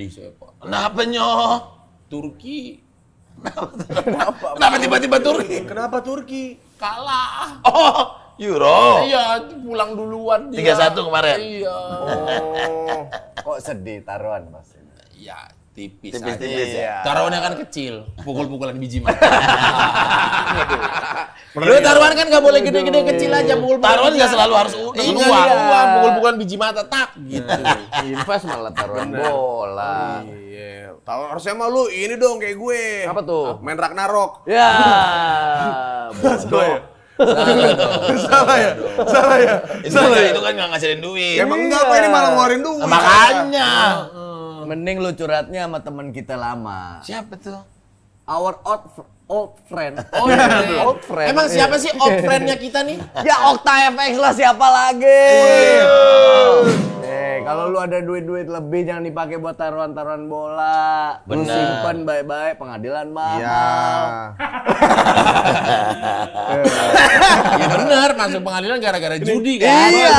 sedih saya Pak. Kenapa nyoh? Turki Kenapa? Kenapa tiba-tiba Turki? Kenapa Turki? kalah. Oh, Euro. Iya, pulang duluan dia. 3-1 kemarin. Iya. Oh, kok sedih taruhan mas? Iya, tipis. Tipis-tipis aja. ya. Taruhannya kan kecil, pukul-pukulan biji mata. Lu taruhan kan nggak boleh gede-gede kecil aja pukul Taruhan nggak selalu harus Iya, uang. uang, pukul-pukulan biji mata tak gitu. Invest malah taruhan bola. Iya. Tahu harusnya mah lu ini dong kayak gue. Apa tuh? Main Ragnarok. Ya, bodoh. Salah ya? Salah ya? Itu, kan, itu kan nggggak ngasilin duit. Emang enggak apa ini malah ngeluarin duit. Nah, makanya. Mending lu curhatnya sama teman kita lama. Siapa tuh? Our old old friend. Oh, iya. old friend. Emang siapa sih old friend-nya kita nih? Ya Okta FX lah siapa lagi? Iya. Eh, kalau lu ada duit-duit lebih jangan dipakai buat taruhan-taruhan bola. Lu Bener. simpen baik-baik, pengadilan mahal. Iya. Iya benar, masuk pengadilan gara-gara judi kan. Iya,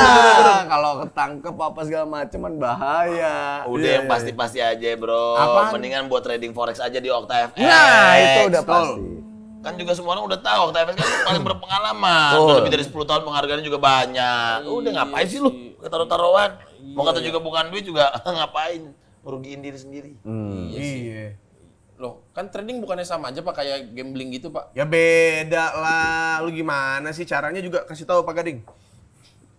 kalau ketangkep apa segala macam kan bahaya. Udah yang pasti-pasti aja bro. Apaan? Mendingan buat trading forex aja di Okta FX. Nah, itu udah pasti. Kan juga semua orang udah tahu FX kan paling berpengalaman. Udah lebih dari 10 tahun penghargaannya juga banyak. Udah ngapain sih lu? Taruh-taruhan. Mau kata juga bukan duit juga ngapain? Merugiin diri sendiri. Iya. Loh, kan trading bukannya sama aja Pak kayak gambling gitu, Pak? Ya beda lah. Lu gimana sih caranya juga kasih tahu Pak Gading.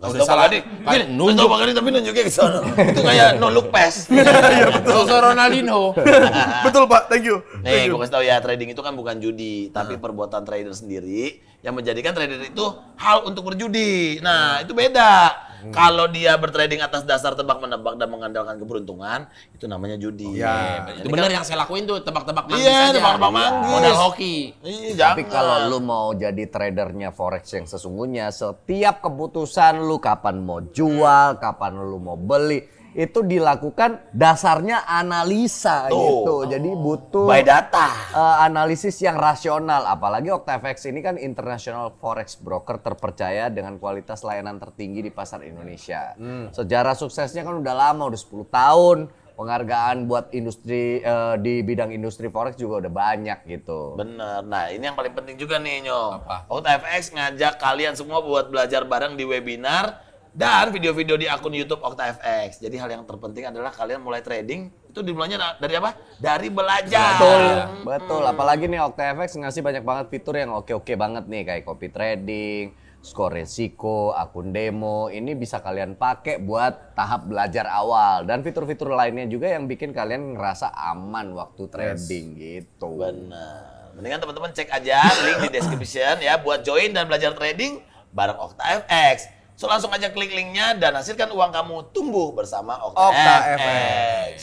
Tau Pak salah. Gini, nunjuk. Gading tapi nunjuknya ke sana. Itu kayak no look pass. Sosok Ronaldinho. Betul Pak, thank you. Nih, gue kasih tau ya, trading itu kan bukan judi, tapi perbuatan trader sendiri yang menjadikan trader itu hal untuk berjudi. Nah, itu beda. Kalau dia bertrading atas dasar tebak-menebak dan mengandalkan keberuntungan, itu namanya judi. Ya, Itu benar yang saya lakuin tuh, tebak-tebak manggis Iya, aja. tebak-tebak manggis. Modal hoki. Iya, jangan. Tapi kalau lu mau jadi tradernya forex yang sesungguhnya, setiap keputusan lu kapan mau jual, kapan lu mau beli, itu dilakukan dasarnya analisa Tuh. gitu. Jadi butuh by data. eh, analisis yang rasional. Apalagi OctaFX ini kan international forex broker terpercaya dengan kualitas layanan tertinggi di pasar Indonesia. Sejarah suksesnya kan udah lama, udah 10 tahun. Penghargaan buat industri eh, di bidang industri forex juga udah banyak gitu. Bener. Nah, ini yang paling penting juga nih, Nyo. Apa? OctaFX ngajak kalian semua buat belajar bareng di webinar dan video-video di akun YouTube OctaFX. Jadi hal yang terpenting adalah kalian mulai trading itu dimulainya da- dari apa? Dari belajar. Betul, betul. Apalagi nih OctaFX ngasih banyak banget fitur yang oke-oke banget nih kayak copy trading, skor resiko, akun demo. Ini bisa kalian pakai buat tahap belajar awal dan fitur-fitur lainnya juga yang bikin kalian ngerasa aman waktu trading gitu. Benar. Mendingan teman-teman cek aja link di description ya buat join dan belajar trading bareng OctaFX. So langsung aja klik linknya dan hasilkan uang kamu tumbuh bersama OctaFX. OctaFX.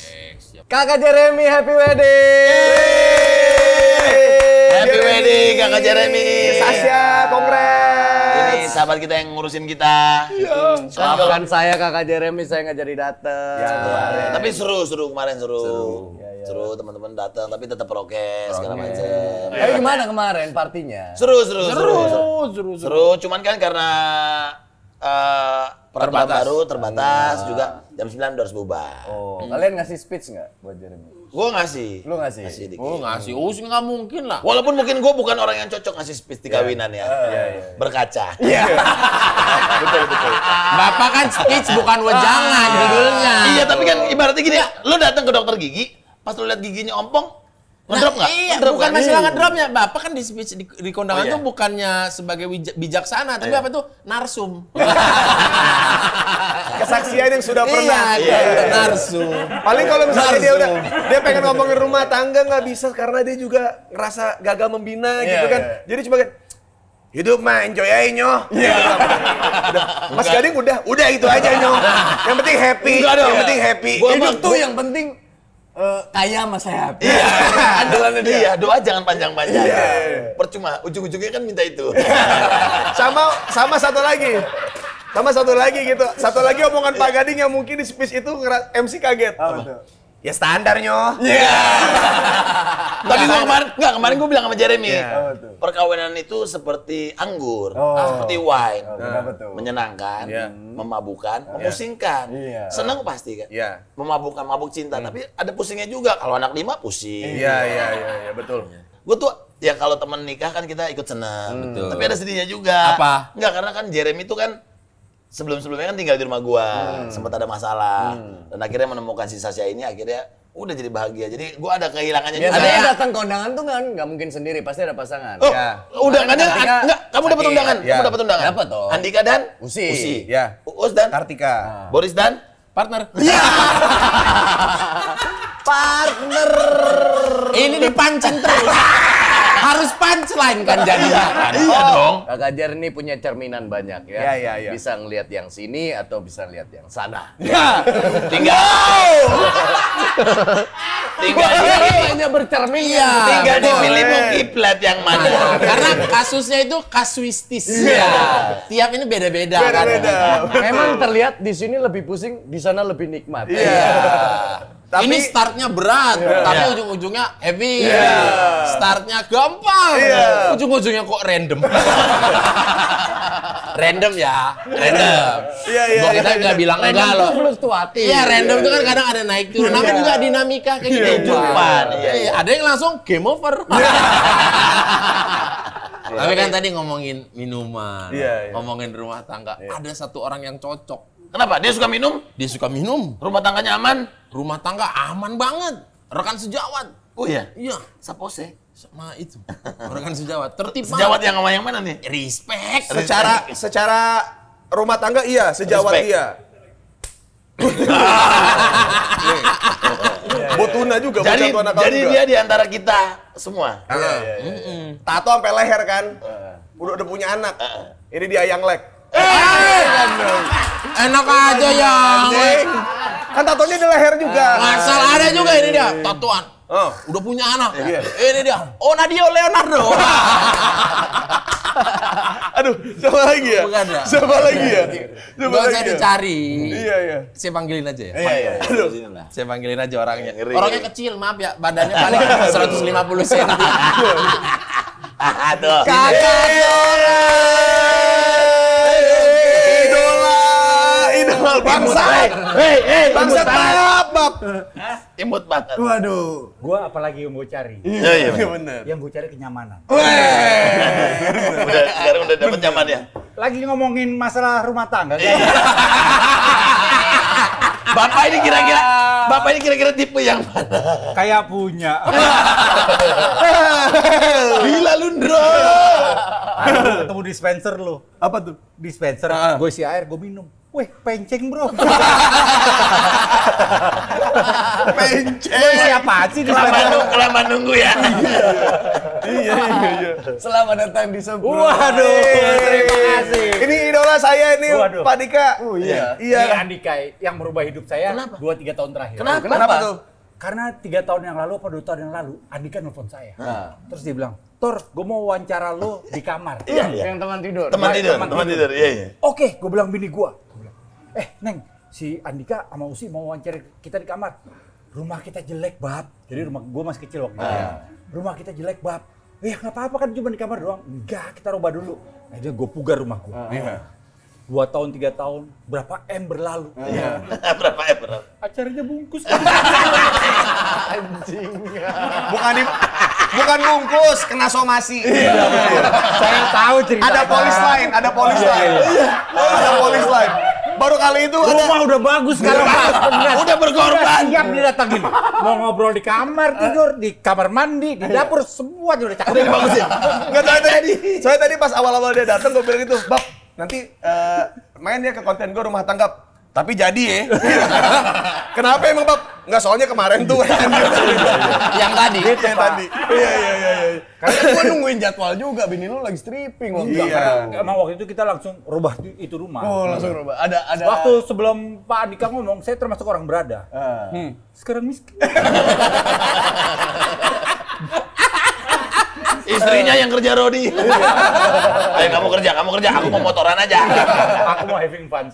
Kakak Jeremy happy wedding. Happy wedding Kakak Jeremy. Sasha, Ini congrats. sahabat kita yang ngurusin kita. Kalau- Maafkan saya kakak Jeremy saya nggak jadi dateng. Eh, tapi seru seru kemarin seru. Seru, teman-teman datang tapi tetap prokes segala macam. Tapi gimana kemarin partinya? Seru seru seru. Seru, seru, seru. Seru, cuman kan karena eh peraturan Terbatas. baru terbatas juga jam 9 udah harus bubar. Oh, kalian ngasih speech nggak buat Jeremy? Gua ngasih. Lu ngasih? Ngasih dikit. Oh, ngasih. Oh, sih nggak mungkin lah. Walaupun mungkin gue bukan orang yang cocok ngasih speech di kawinan ya. Berkaca. Bapak kan speech bukan wejangan judulnya. Iya, tapi kan ibaratnya gini, lu datang ke dokter gigi, pas lu lihat giginya ompong, ngedrop nggak? Iya, Ngedrop bukan kan? masalah ngedropnya. Bapak kan di speech di, di kondangan Oh, iya. tuh bukannya sebagai bijaksana, tapi Iya. apa tuh narsum. Kesaksian yang sudah pernah. Iya, iya, narsum. Paling kalau misalnya dia Narsum. udah dia pengen ngomongin rumah tangga nggak bisa karena dia juga ngerasa gagal membina gitu Iya, kan. iya. Jadi cuma kan hidup mah enjoy aja nyoh. Udah. Mas Gading udah, udah itu aja nyoh. Yang penting happy, Enggak dong. yang penting happy. Gua Hidup tuh yang penting eh, kaya sama sehat. Iya, andalannya dia. Iya, doa jangan panjang-panjang. Percuma, ujung-ujungnya kan minta itu. sama sama satu lagi. Sama satu lagi gitu. Satu lagi omongan Pak Gading yang mungkin di speech itu MC kaget. Ya standarnya. Tapi gua kemarin enggak kemarin gua bilang sama Jeremy, Iya. perkawinan itu seperti anggur, Oh. seperti wine. Kenapa tuh? Menyenangkan, Iya. memabukkan, memusingkan. Iya. Senang pasti kan? Iya. Memabukkan, mabuk cinta, tapi ada pusingnya juga. Kalau anak lima pusing. Iya, iya, iya, iya, betul. Gue tuh ya kalau temen nikah kan kita ikut senang. Betul. Tapi ada sedihnya juga. Apa? Enggak karena kan Jeremy itu kan sebelum-sebelumnya kan tinggal di rumah gua, sempat ada masalah. Dan akhirnya menemukan si Sasha ini akhirnya udah jadi bahagia. Jadi gua ada kehilangannya juga. Ada yang datang ke undangan tuh kan nggak mungkin sendiri, pasti ada pasangan. Oh, Ya. undangannya enggak, kamu dapat undangan, Ya. kamu dapat undangan. Dapat dong. Andika dan Usi. Ya. Uus dan Kartika. Boris dan Partner. Partner. Ini dipancing terus. Harus punchline kan jadinya kan. Iya dong. Kakak Jar ini punya cerminan banyak ya. Iya, iya, iya. Bisa ngelihat yang sini atau bisa lihat yang sana. Tinggal tinggal Hanya bercermin. Iya. tinggal betul. dipilih mau kiblat yang mana. Karena kasusnya itu kasuistis. Ya. Tiap ini beda-beda kan. Beda-beda. Memang terlihat di sini lebih pusing, di sana lebih nikmat. Iya. Tapi ini startnya berat, tapi Iya. ujung-ujungnya happy. Startnya gampang, Iya. ujung-ujungnya kok random. random ya, random. Iya, iya, Gua kita iya, nggak bilang enggak Random loh. tuh fluktuatif. Iya, random itu kan kadang ada naik turun. Namanya juga dinamika kayak gitu. Kehidupan, iya, iya. Ada yang langsung game over. Tapi kan tadi ngomongin minuman, Iya, iya. ngomongin rumah tangga. Ada satu orang yang cocok. Kenapa? Dia suka minum? Dia suka minum. Rumah tangganya aman? Rumah tangga aman banget. Rekan sejawat. Oh iya. Iya, Sapose. sama itu. Rekan sejawat. Tertib Sejawat yang sama yang mana nih? Respect. secara secara rumah tangga iya, sejawat Respect. iya. Botuna juga Jadi nakal jadi juga. dia di antara kita semua. Iya, iya, iya. Tato sampai leher kan. Udah udah punya anak. Ini dia yang lek. Enak aja ya. Anjing. Kan tatonya di leher juga. Asal ada juga ini dia, tatuan. Oh. Udah punya anak. Iya. Ini dia. Oh, Nadio Leonardo. Aduh, siapa lagi ya? Bukan ya? Siapa lagi ya? Siapa Gak usah ya? dicari. Iya, iya. Saya panggilin aja ya. Iya iya. Aduh. Saya panggilin aja orangnya. Ngeri, orangnya kecil, maaf ya. Badannya paling 150 cm. Aduh. Idola, idola bangsa. Hei, hei, Bangsa bab, bab. Imut banget. Waduh. Gua apalagi yang gue cari? Iya iya. Iya benar. Yang gue cari kenyamanan. Udah sekarang udah dapet nyaman ya. Lagi ngomongin masalah rumah tangga. Iya. Bapak ini kira-kira Bapak ini kira-kira tipe yang mana? Kayak punya. Gila lu, Ndro. Gua ketemu dispenser lo. Apa tuh? Dispenser, Ah. gue isi air, gue minum. Weh, penceng bro. Pencet. Lo isi apaan sih dispenser? nunggu, kelamaan nunggu ya. Iya, iya, iya. Selamat datang di sebuah. Waduh, terima kasih. Ini idola saya ini, Waduh. Pak Dika. Oh iya. Iya. Ini Andika yang merubah hidup saya Kenapa? 2-3 tahun terakhir. Kenapa? Kenapa tuh? Karena tiga tahun yang lalu apa dua tahun yang lalu, Andika nelfon saya. Ah. Terus dia bilang, Tor, gue mau wawancara lo di kamar. Iya, iya. Yang teman tidur. Teman tidur, teman tidur. Iya, iya. Oke, gue bilang bini gue. Eh, Neng, si Andika sama Usi mau wawancara kita di kamar. Rumah kita jelek, Bab. Jadi rumah gue masih kecil waktu itu. Rumah kita jelek, Bab. Ya nggak apa-apa kan cuma di kamar doang. Enggak, kita rubah dulu. Nah, dia gue pugar rumah gue. Iya. Dua tahun, tiga tahun, berapa M berlalu. Berapa ya, berapa? Acaranya bungkus. Bukan di bukan bungkus, kena somasi. Saya tahu cerita. Ada polis lain, ada polis lain. Ada polis lain. Baru kali itu ada Rumah udah bagus sekarang. Bener. Udah berkorban. Siap didatangin. Mau ngobrol di kamar tidur, di kamar mandi, di dapur, semua udah cakep. Udah dibagusin. Enggak saya tadi. Saya tadi pas awal-awal dia datang gue bilang gitu, "Bab, nanti eh, main ya ke konten gue rumah tangga." Tapi jadi ya. Kenapa emang, Bab? Enggak soalnya kemarin tuh Yang tadi. yang tadi. Iya iya iya iya. Karena gua nungguin jadwal juga, bini lu lagi stripping waktu itu. Iya. Emang waktu itu kita langsung rubah itu- itu rumah. Oh, langsung rubah. Ada ada Waktu sebelum Pak Andika ngomong, saya termasuk orang berada. Ah. Sekarang miskin. Istrinya yang kerja Rodi. Ayo kamu kerja, kamu kerja. Aku mau motoran aja. Aku mau having fun.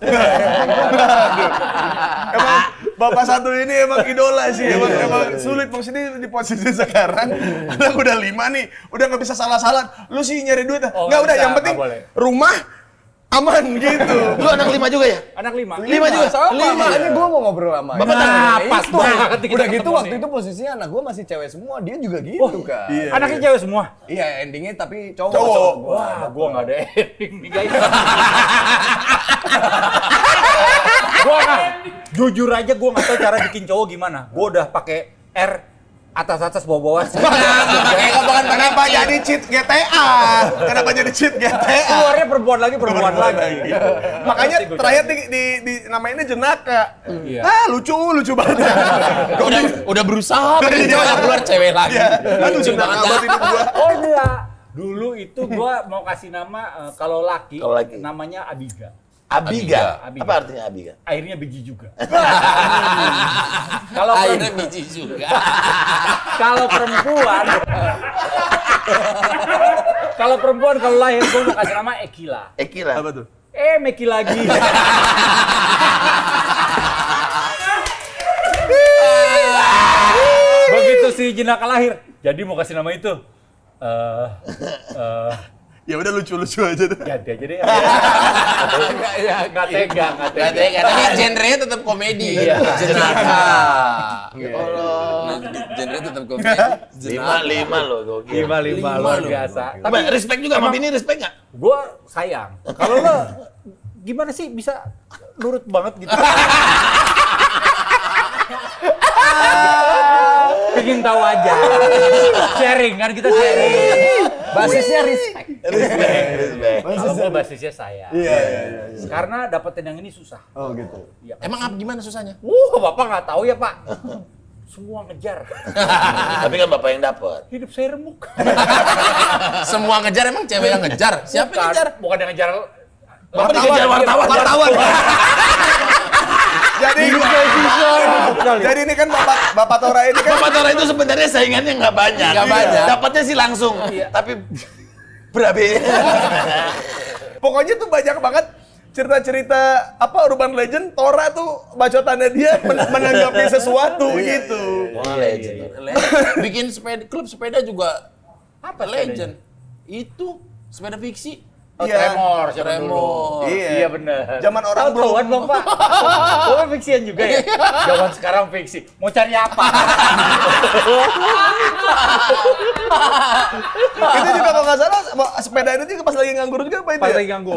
Emang Bapak satu ini emang idola sih, emang, emang sulit maksudnya di posisi sekarang. Anak udah lima nih, udah nggak bisa salah-salah. Lu sih nyari duit, Oh, nggak nggak udah. Yang penting rumah aman gitu. Lu anak lima juga ya? Anak lima. Lima juga? Sama, Lima. makanya gue mau ngobrol sama Bapak tanya, Itu. pas banget kita Udah gitu ketemu waktu nih. itu posisinya anak gue masih cewek semua, dia juga gitu kan. Iya. Anaknya cewek semua. Iya, endingnya tapi cowok. Cowok. gua. Wah, gua nggak ada ending nih guys. gua nggak, jujur aja gua nggak tahu cara bikin cowok gimana. Gua udah pakai R atas atas bawah bawah. Kenapa jadi cheat GTA? Kenapa jadi cheat GTA? Keluarnya perempuan lagi perempuan lagi. Makanya terakhir di, di, di namainnya jenaka. Iya. Ah lucu lucu banget. udah udah berusaha bikin cowok keluar cewek lagi. Iya. Aduh Lucu jenaka banget. ini gua. Oh iya. Dulu itu gua mau kasih nama eh, kalau laki, Kalau laki. namanya Abiga. Abiga. Abiga. Apa artinya Abiga? Akhirnya biji juga. kalau perempuan, biji juga. kalau perempuan kalau perempuan kalau lahir mau kasih nama Ekila. Eki lah. Apa tuh? Eh, Meki lagi. Begitu si jenaka lahir, jadi mau kasih nama itu. Eh, eh, Ya udah lucu-lucu aja deh. ganti aja deh. Nggak ya, nggak tega, nggak Gak tega. tega, tapi genrenya tetap komedi. Iya. Jenaka. Ya Allah. Genre tetap komedi. Lima, lima loh, gokil. Lima lima luar loh. biasa. Tapi Tapi respect juga sama bini, respect nggak? gue sayang. Kalau lo gimana sih bisa nurut banget gitu? Pengen tahu aja. Sharing kan kita sharing. Basisnya respect. Respect, respect. Gue basisnya saya. Iya iya iya. Karena dapetin yang ini susah. Oh gitu. Iya. Emang apa gimana susahnya? Wah, Bapak nggak tahu ya, Pak. Semua ngejar. Tapi kan bapak yang dapat. Hidup saya remuk. Semua ngejar emang cewek yang ngejar. Siapa yang ngejar? Bukan yang ngejar. Bapak dikejar wartawan. Wartawan. jadi jadi ini kan bapak bapak Tora ini kan Bapak Tora itu sebenarnya saingannya nggak banyak. Nggak banyak. Dapatnya sih langsung. Tapi berabe. pokoknya tuh banyak banget cerita-cerita apa urban legend Tora tuh bacotannya dia men- menanggapi sesuatu gitu. Wah, legend. Legend. Bikin sepeda klub sepeda juga Apa legend. Itu sepeda fiksi. Oh, Iya. tremor, siapa Tremor. dulu? Iya. Iya benar. Zaman orang Tahu-tahuan belum- Bapak. Bapak fiksian juga ya? Zaman sekarang fiksi. Mau cari apa? itu juga kalau nggak salah sepeda itu juga pas lagi nganggur juga apa itu Pas ya? lagi ganggu.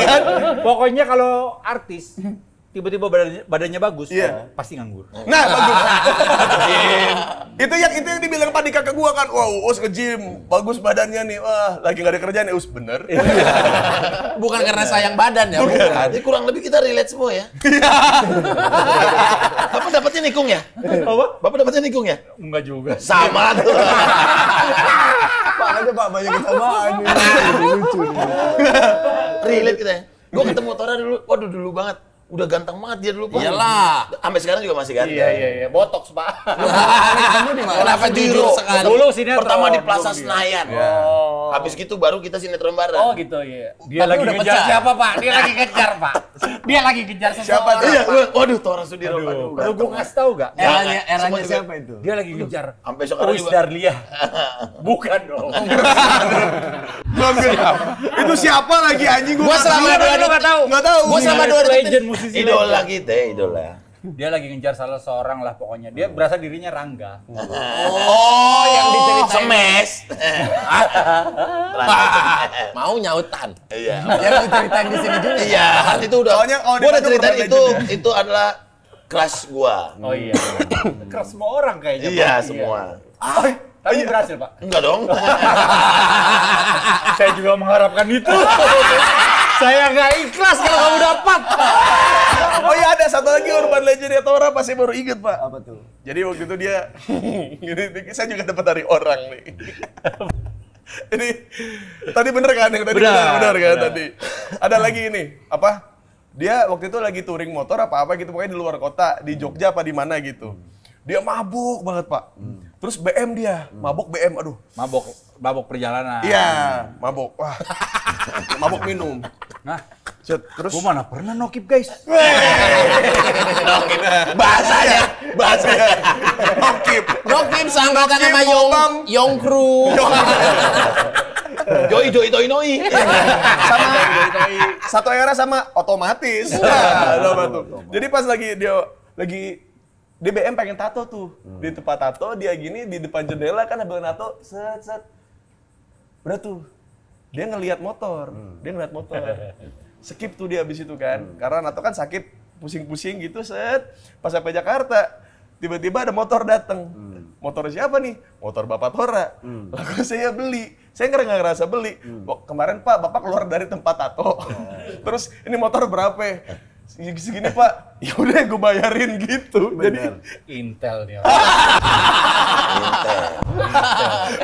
Pokoknya kalau artis tiba-tiba badannya, badannya bagus, Iya. pasti nganggur. Nah, bagus. Itu yang itu yang dibilang Pak Dika ke gua kan, wow, Us nge-gym, bagus badannya nih. Wah, lagi nggak ada kerjaan ya, Us bener. Bukan karena sayang badan ya, bukan. Jadi kurang lebih kita relate semua ya. Bapak dapatnya nikung ya? Apa? Bapak dapatnya nikung ya? Enggak juga. Sama tuh. Pak aja Pak banyak kesamaan nih. Lucu nih. relate kita ya. Gue ketemu Tora dulu, waduh dulu banget. Udah ganteng banget dia dulu. Pak. Iyalah. Sampai sekarang juga masih ganteng. Iya, iya, iya. Botox, Pak. Ketemu di mana? Kenapa sekali? Dulu sinetron. Pertama di Plaza dia. Senayan. Oh. Habis gitu baru kita sinetron bareng. Oh gitu ya. Dia Tapi lagi udah ngejar pecah. siapa pak? Dia lagi ngejar pak. Dia lagi ngejar Siapa tuh? Iya, gua- waduh Tora Sudiro. Aduh, Aduh, gue kasih tahu gak? Eranya, eranya siapa itu? Dia lagi ngejar. Sampai sekarang Uis juga. Darlia. Bukan dong. Itu siapa lagi anjing gua Gua nggak selama tahu. dua tahu? Nggak tahu. Gua selama dua legend musisi Idola legend. kita, idola. Dia lagi ngejar salah seorang lah pokoknya. Dia berasa dirinya Rangga. Oh, yang diceritain. Semes. Mau nyautan. Iya. Yang diceritain di sini juga. Iya, kan itu udah. Soalnya kalau gua udah ceritain itu, ya. itu adalah crush gua. Oh iya. Keras semua orang kayaknya. Iya, Pak. semua. Tapi berhasil pak. Enggak dong. Saya juga mengharapkan itu. Saya nggak ikhlas kalau kamu dapat. Oh iya ada satu lagi urban legend ya Tora pasti baru inget pak. Apa tuh? Jadi waktu itu dia, ini, saya juga dapat dari orang nih. ini tadi bener kan yang tadi Benar, bener, bener kan benar. tadi. Ada lagi ini apa? Dia waktu itu lagi touring motor apa apa gitu pokoknya di luar kota di Jogja apa di mana gitu. Dia mabuk banget pak. Terus BM dia, mabuk BM, aduh. Mabok, mabok perjalanan. Iya, mabuk. Wah, mabuk minum. Nah, Set, terus Gua mana pernah nokip guys. Bahasanya, bahasanya. nokip. Nokim seangkatan Nokim, sama Yong. Yong Kru. Joi, joi, toi, noi. sama satu era sama otomatis. Nah, sama tuh. Jadi pas lagi dia lagi DBM pengen tato tuh. Di tempat tato dia gini di depan jendela kan ambil tato set set. Udah tuh. Dia ngelihat motor. Dia ngelihat motor. Skip tuh dia habis itu kan. Karena Nato kan sakit pusing-pusing gitu set. Pas sampai Jakarta tiba-tiba ada motor datang motor siapa nih? Motor bapak Tora. Lalu saya beli. Saya nggak nggak ngerasa beli. Kok kemarin pak bapak keluar dari tempat tato. Terus ini motor berapa? Segini, segini pak ya udah gue bayarin gitu jadi Intel nih.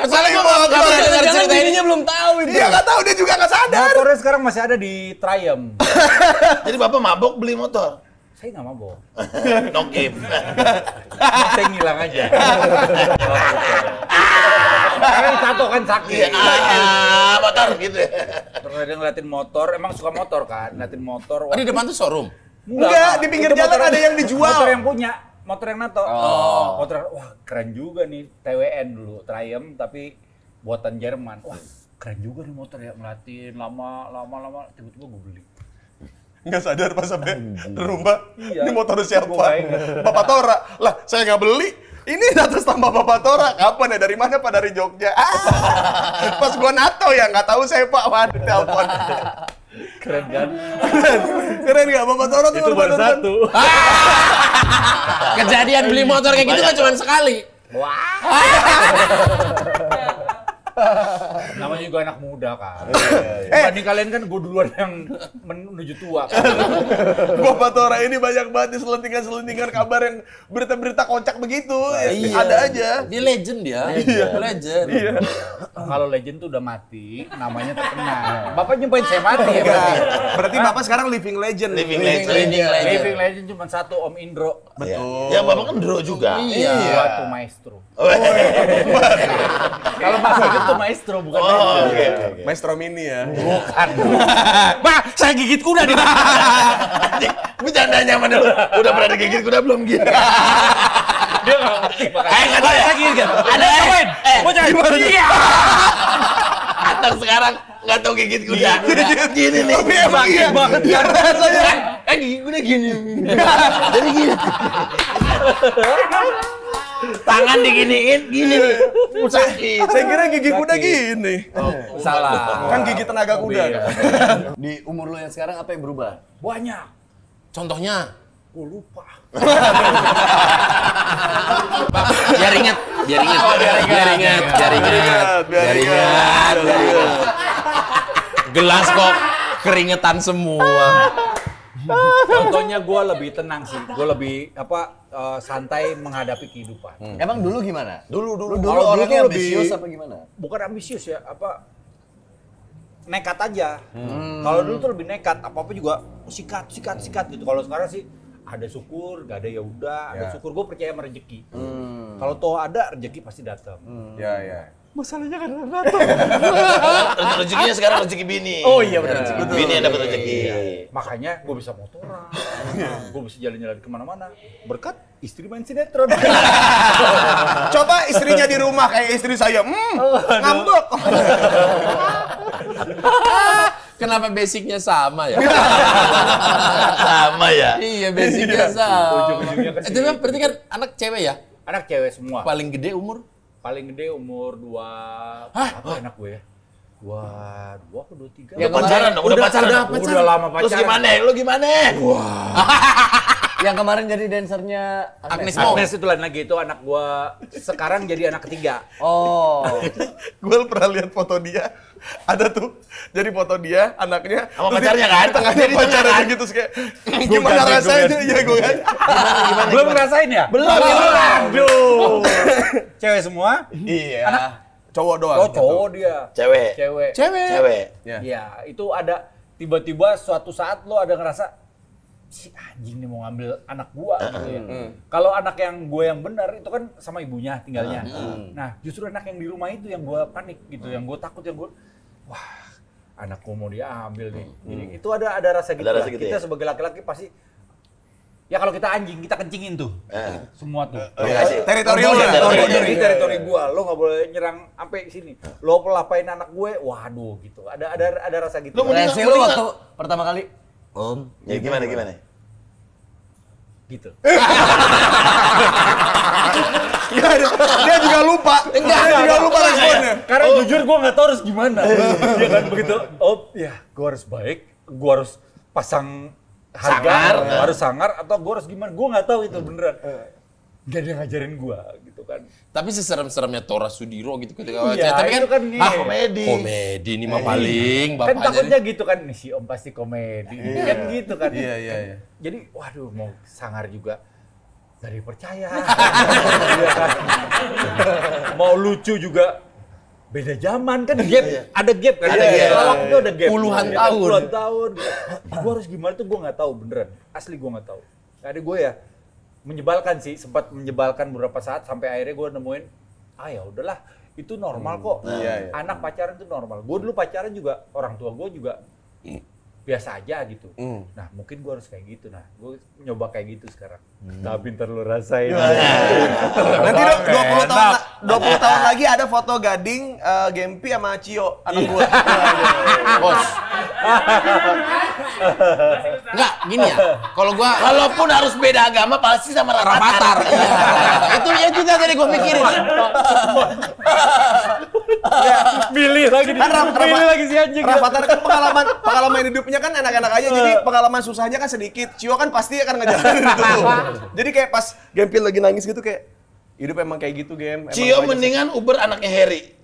Soalnya gua nggak pernah dengar cerita ini. belum tahu itu. dia nggak tahu dia juga nggak sadar Motornya sekarang masih ada di Triumph. Jadi bapak mabok beli motor. Saya nggak mabok. Nokip. Saya ngilang aja. Karena tato kan sakit. Ah, motor gitu. Terus ada ngeliatin motor, emang suka motor kan? Ngeliatin motor. Oh, di depan tuh showroom. Enggak, di pinggir Itu jalan ada yang dijual. Motor yang punya, motor yang nato. Oh. Motor, wah keren juga nih TWN dulu, Triumph tapi buatan Jerman. Wah keren juga nih motor ya ngeliatin lama lama lama tiba-tiba gue beli. Nggak sadar pas sampai rumah. Iya. ini motor siapa? Bapak Tora. Lah saya nggak beli. Ini atas nama bapak Tora. Kapan ya? Dari mana pak? Dari Jogja. Ah. pas gua nato ya? Nggak tahu saya pak. Waduh telepon. Keren kan? keren. Nggak? Bapak Tora tuh Itu baru satu. Kejadian beli motor kayak gitu kan cuma sekali. Namanya juga anak muda kan. Eh. Dibanding kalian kan gue duluan yang menuju tua kan. bapak Tora ini banyak banget selentingan selentingan kabar yang berita-berita kocak begitu Iya. ada aja Dia legend dia. Legend. Kalau legend tuh udah mati, namanya terkenal. Bapak nyumpahin saya mati ya berarti. berarti bapak sekarang living legend Living Living legend. legend. Living legend cuma satu Om Indro. betul Ya bapak kan draw juga. Iya. Gua tuh maestro. Kalau Mas Sigit tuh maestro bukan Oh, oke, oke, oke. Maestro Mini ya Bukan. Pak, saya gigit kuda di Bercandanya sama dulu. Udah pernah digigit kuda belum gitu? Dia nggak ngerti makanya. Eh, nggak tahu ya? Ada Cobain. Eh, Bocah. Iya. anak sekarang nggak tahu gigit kuda. Gini nih. tapi emang iya banget kan rasanya Eh gigit kuda gini. Jadi gini. Tangan diginiin gini nih. Sakit. saya kira gigi kuda gini Salah. kan gigi tenaga kuda Iya. Di umur lo yang sekarang apa yang berubah? Banyak. Contohnya, Gue lupa. biar inget, biar inget, biar inget, biar inget, biar ingat biar inget. Gelas kok keringetan semua. Contohnya gue lebih tenang sih. Gue lebih apa eh, santai menghadapi kehidupan. Emang dulu gimana? dulu dulu Dulu dulu orangnya lebih- ambisius apa gimana? Bukan ambisius ya, apa nekat aja. Kalau dulu tuh lebih nekat, apa apa juga sikat, sikat, sikat gitu. Kalau sekarang sih ada syukur, gak ada ya udah. Ada Ya. syukur, gue percaya sama rezeki. Kalau toh ada rezeki pasti datang. ya ya Masalahnya kan ada datang. Rezekinya sekarang rezeki bini. Oh iya benar. Rezeki bini yang dapat rezeki. Makanya gue bisa motoran, gue bisa jalan-jalan ke mana-mana. Berkat istri main sinetron. Coba istrinya di rumah kayak istri saya, hmm, ngambek. Kenapa basicnya sama ya? Sama ya. iya, basicnya sama. Ujung-ujungnya ke Itu kan berarti kan anak cewek ya? Anak cewek semua. Paling gede umur? Paling gede umur dua. Hah? Apa anak gue ya? Dua, dua atau dua tiga? Udah pacaran dong, udah pacaran. udah dong. Udah lama pacaran. Terus gimana? Lu gimana? Yang kemarin jadi dansernya Agnes Agnes. Mo. Agnes itu lain lagi itu anak gua sekarang jadi anak ketiga. Oh. Gue pernah lihat foto dia, ada tuh, jadi foto dia, anaknya, Sama pacarnya kan? tengahnya Jadi pacarnya kan? gitu, kayak, gimana ganti, gua rasanya? Ya gue kan. Gimana gimana? Belum ngerasain ya? Belum. Aduh. Cewek semua? Iya. Cowok doang. Oh cowok dia. Cewek. Cewek. Cewek. Cewek. Ya. Ya itu ada tiba-tiba suatu saat lo ada ngerasa si anjing nih mau ngambil anak gua gitu ya. Kalau anak yang gue yang benar itu kan sama ibunya tinggalnya. Nah, justru anak yang di rumah itu yang gua panik gitu, yang gue takut yang gue wah anakku mau diambil nih. Jadi itu ada ada rasa gitu. Ada lah. rasa gitu kita ya? sebagai laki-laki pasti ya kalau kita anjing kita kencingin tuh. Eh. Semua tuh. Oh, iya sih. Teritori Lo lu ya? teritori, Teritori. ini teritori gua, lo nggak boleh nyerang sampai sini. Lo pelapain anak gue, waduh gitu. Ada ada ada rasa gitu. Lo Reaksi lu waktu pertama kali Om, Ya gimana gimana? gitu. Iya, dia, dia juga lupa. dia juga lupa responnya. Karena jujur gua nggak tahu harus gimana. Iya kan begitu. Oh ya, gua harus baik, gua harus pasang harga, Sangar. harus sangar atau gua harus gimana? Gua nggak tahu itu beneran. Gak ada yang ngajarin gua gitu kan. Tapi seserem-seremnya Tora Sudiro gitu Iya, ketika wawancara. Tapi kan, kan nih. ah, Komedi. komedi ini mah paling Kan bapaknya. takutnya gitu kan, nih si Om pasti komedi. Kan gitu kan. Iya, iya, iya. Jadi waduh mau sangar juga dari percaya. Iya kan? mau lucu juga. Beda zaman kan gap. Ada gap kan? Ada gap. gap waktu ada gap. Puluhan Iya, tahun. puluhan tahun. Gua harus gimana tuh? Gua nggak tahu beneran. Asli gua nggak tahu. Ada gue ya menyebalkan sih. Sempat menyebalkan beberapa saat sampai akhirnya gue nemuin ah ya udahlah. Itu normal kok. Iya, iya. anak pacaran itu normal. Gue dulu pacaran juga orang tua gue juga biasa aja gitu Hmm. nah mungkin gue harus kayak gitu nah gue nyoba kayak gitu sekarang tapi ntar lu rasain Nanti dong 20 tahun 20 tahun lagi ada foto Gading, eh, Gempi sama Cio anak gua. Bos. Enggak, gini ya. Kalau gua Kalaupun harus beda agama pasti sama Rapatar. Rapatar. Iya. itu ya itu tadi gua pikirin. milih lagi nih Kan Raf- milih lagi si anjing Rafathar kan pengalaman pengalaman hidupnya kan enak-enak aja jadi pengalaman susahnya kan sedikit. Cio kan pasti akan ngejalanin itu. Jadi kayak pas Gempi lagi nangis gitu kayak hidup emang kayak gitu game. Emang Cio mendingan Uber anaknya Harry.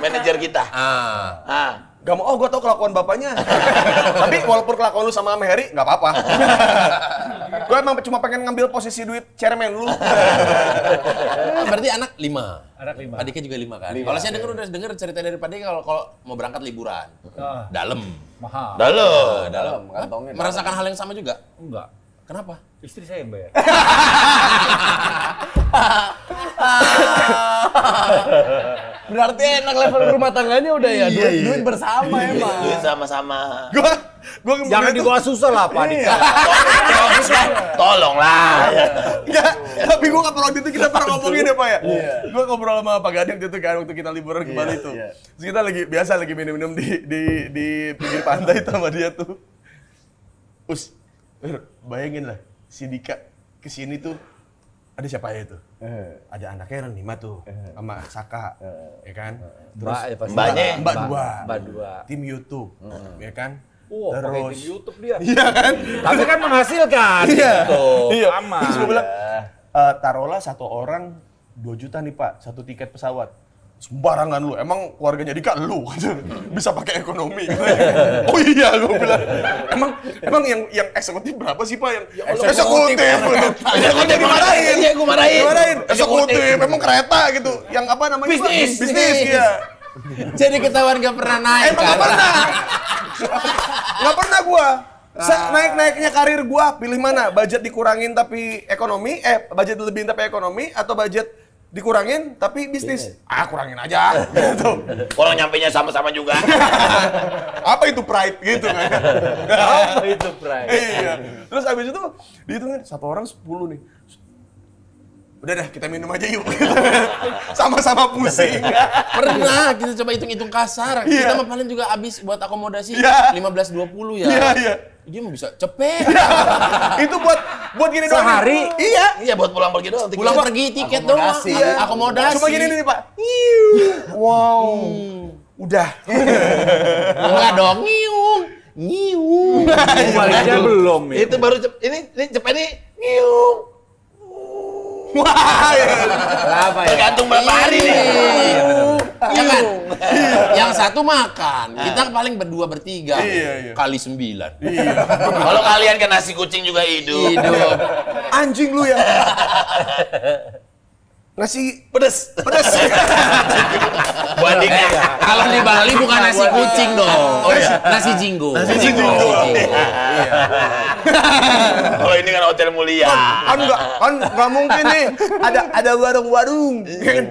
Manajer kita. Ah. Ah. Gak mau, oh gue tau kelakuan bapaknya. Tapi walaupun kelakuan lu sama sama Harry, gak apa-apa. gue emang cuma pengen ngambil posisi duit chairman lu. Berarti anak lima. Anak lima. Adiknya juga lima kan. Kalau saya denger udah denger cerita dari Pak Dika kalau kalau mau berangkat liburan. Ah. Dalam. mahal Dalam. Dalam. kantongnya. Merasakan hal yang sama juga. enggak Kenapa? istri saya yang bayar Berarti enak level rumah tangganya udah ya, duit, duit bersama emang. Duit sama-sama. Gue gue jangan dibawa susah lah Pak Dika. Tolonglah. Enggak, tapi gue gak pernah itu kita pernah ngomongin ya Pak ya. Gue ngobrol sama Pak Gading gitu kan waktu kita liburan ke Bali tuh. Terus kita lagi biasa lagi minum-minum di di di pinggir pantai sama dia tuh. Us, Wer, bayangin lah si Dika ke sini tuh ada siapa ya tuh? Ada anaknya Renima tuh sama Saka, ya kan? Mbak ya pasti. Mbaknya. Mbak dua, Mbak dua. Tim YouTube, ya kan? Wah, pakai Terus, tim YouTube dia. iya kan? Tapi kan menghasilkan. Iya. Gitu. Iya. Aman. Terus gue bilang, "Eh, taruhlah satu orang 2 juta nih Pak, satu tiket pesawat. Sembarangan lu, emang keluarganya Dika lu bisa pakai ekonomi. oh iya gue bilang. Emang emang yang yang eksekutif berapa sih Pak yang eksekutif? Eksekutif dimarahin. Iya, gua marahin. Dimarahin. Eksekutif, emang kereta gitu. Yang apa namanya? Bisnis. Bisnis, iya. Jadi ketahuan gak pernah naik Emang gak pernah. Gak pernah gua. naik-naiknya karir gua pilih mana? Budget dikurangin tapi ekonomi, eh budget lebihin tapi ekonomi atau budget dikurangin tapi bisnis? Ah, kurangin aja. gitu. Orang nyampe nya sama-sama juga. Apa itu pride gitu kan? Apa itu, Pray? iya. Terus abis itu dihitungin satu orang 10 nih. Udah dah kita minum aja yuk. Sama-sama pusing. Pernah kita coba hitung-hitung kasar. Iya. Kita mah paling juga habis buat akomodasi Iya. 15 20 ya. Iya, iya. Dia mau bisa cepet. itu buat buat gini doang. Sehari? Iya. Iya buat pulang pergi doang. Pulang pergi tiket doang. Akomodasi. Iya. Akomodasi. Cuma gini nih, Pak. Wow. Udah. Enggak dong. Nyiung. Nyiung. Baliknya belum ya. Itu baru cep ini ini cepet nih. Ngiung. Wah. iya. Apa ya? Tergantung berapa hari nih. Ya kan? Yang satu makan. Kita paling berdua bertiga. Iya, iya. Kali sembilan. Kalau kalian kan nasi kucing juga hidup. Hidup. Anjing lu ya. Nasi Pedes. pedas. Bandingnya. Kalau di Bali bukan nasi kucing dong. Oh iya. Nasi jinggo. Nasi jinggo. Iya. Kalau ini kan hotel mulia. kan nggak kan nggak mungkin nih ada ada warung-warung kan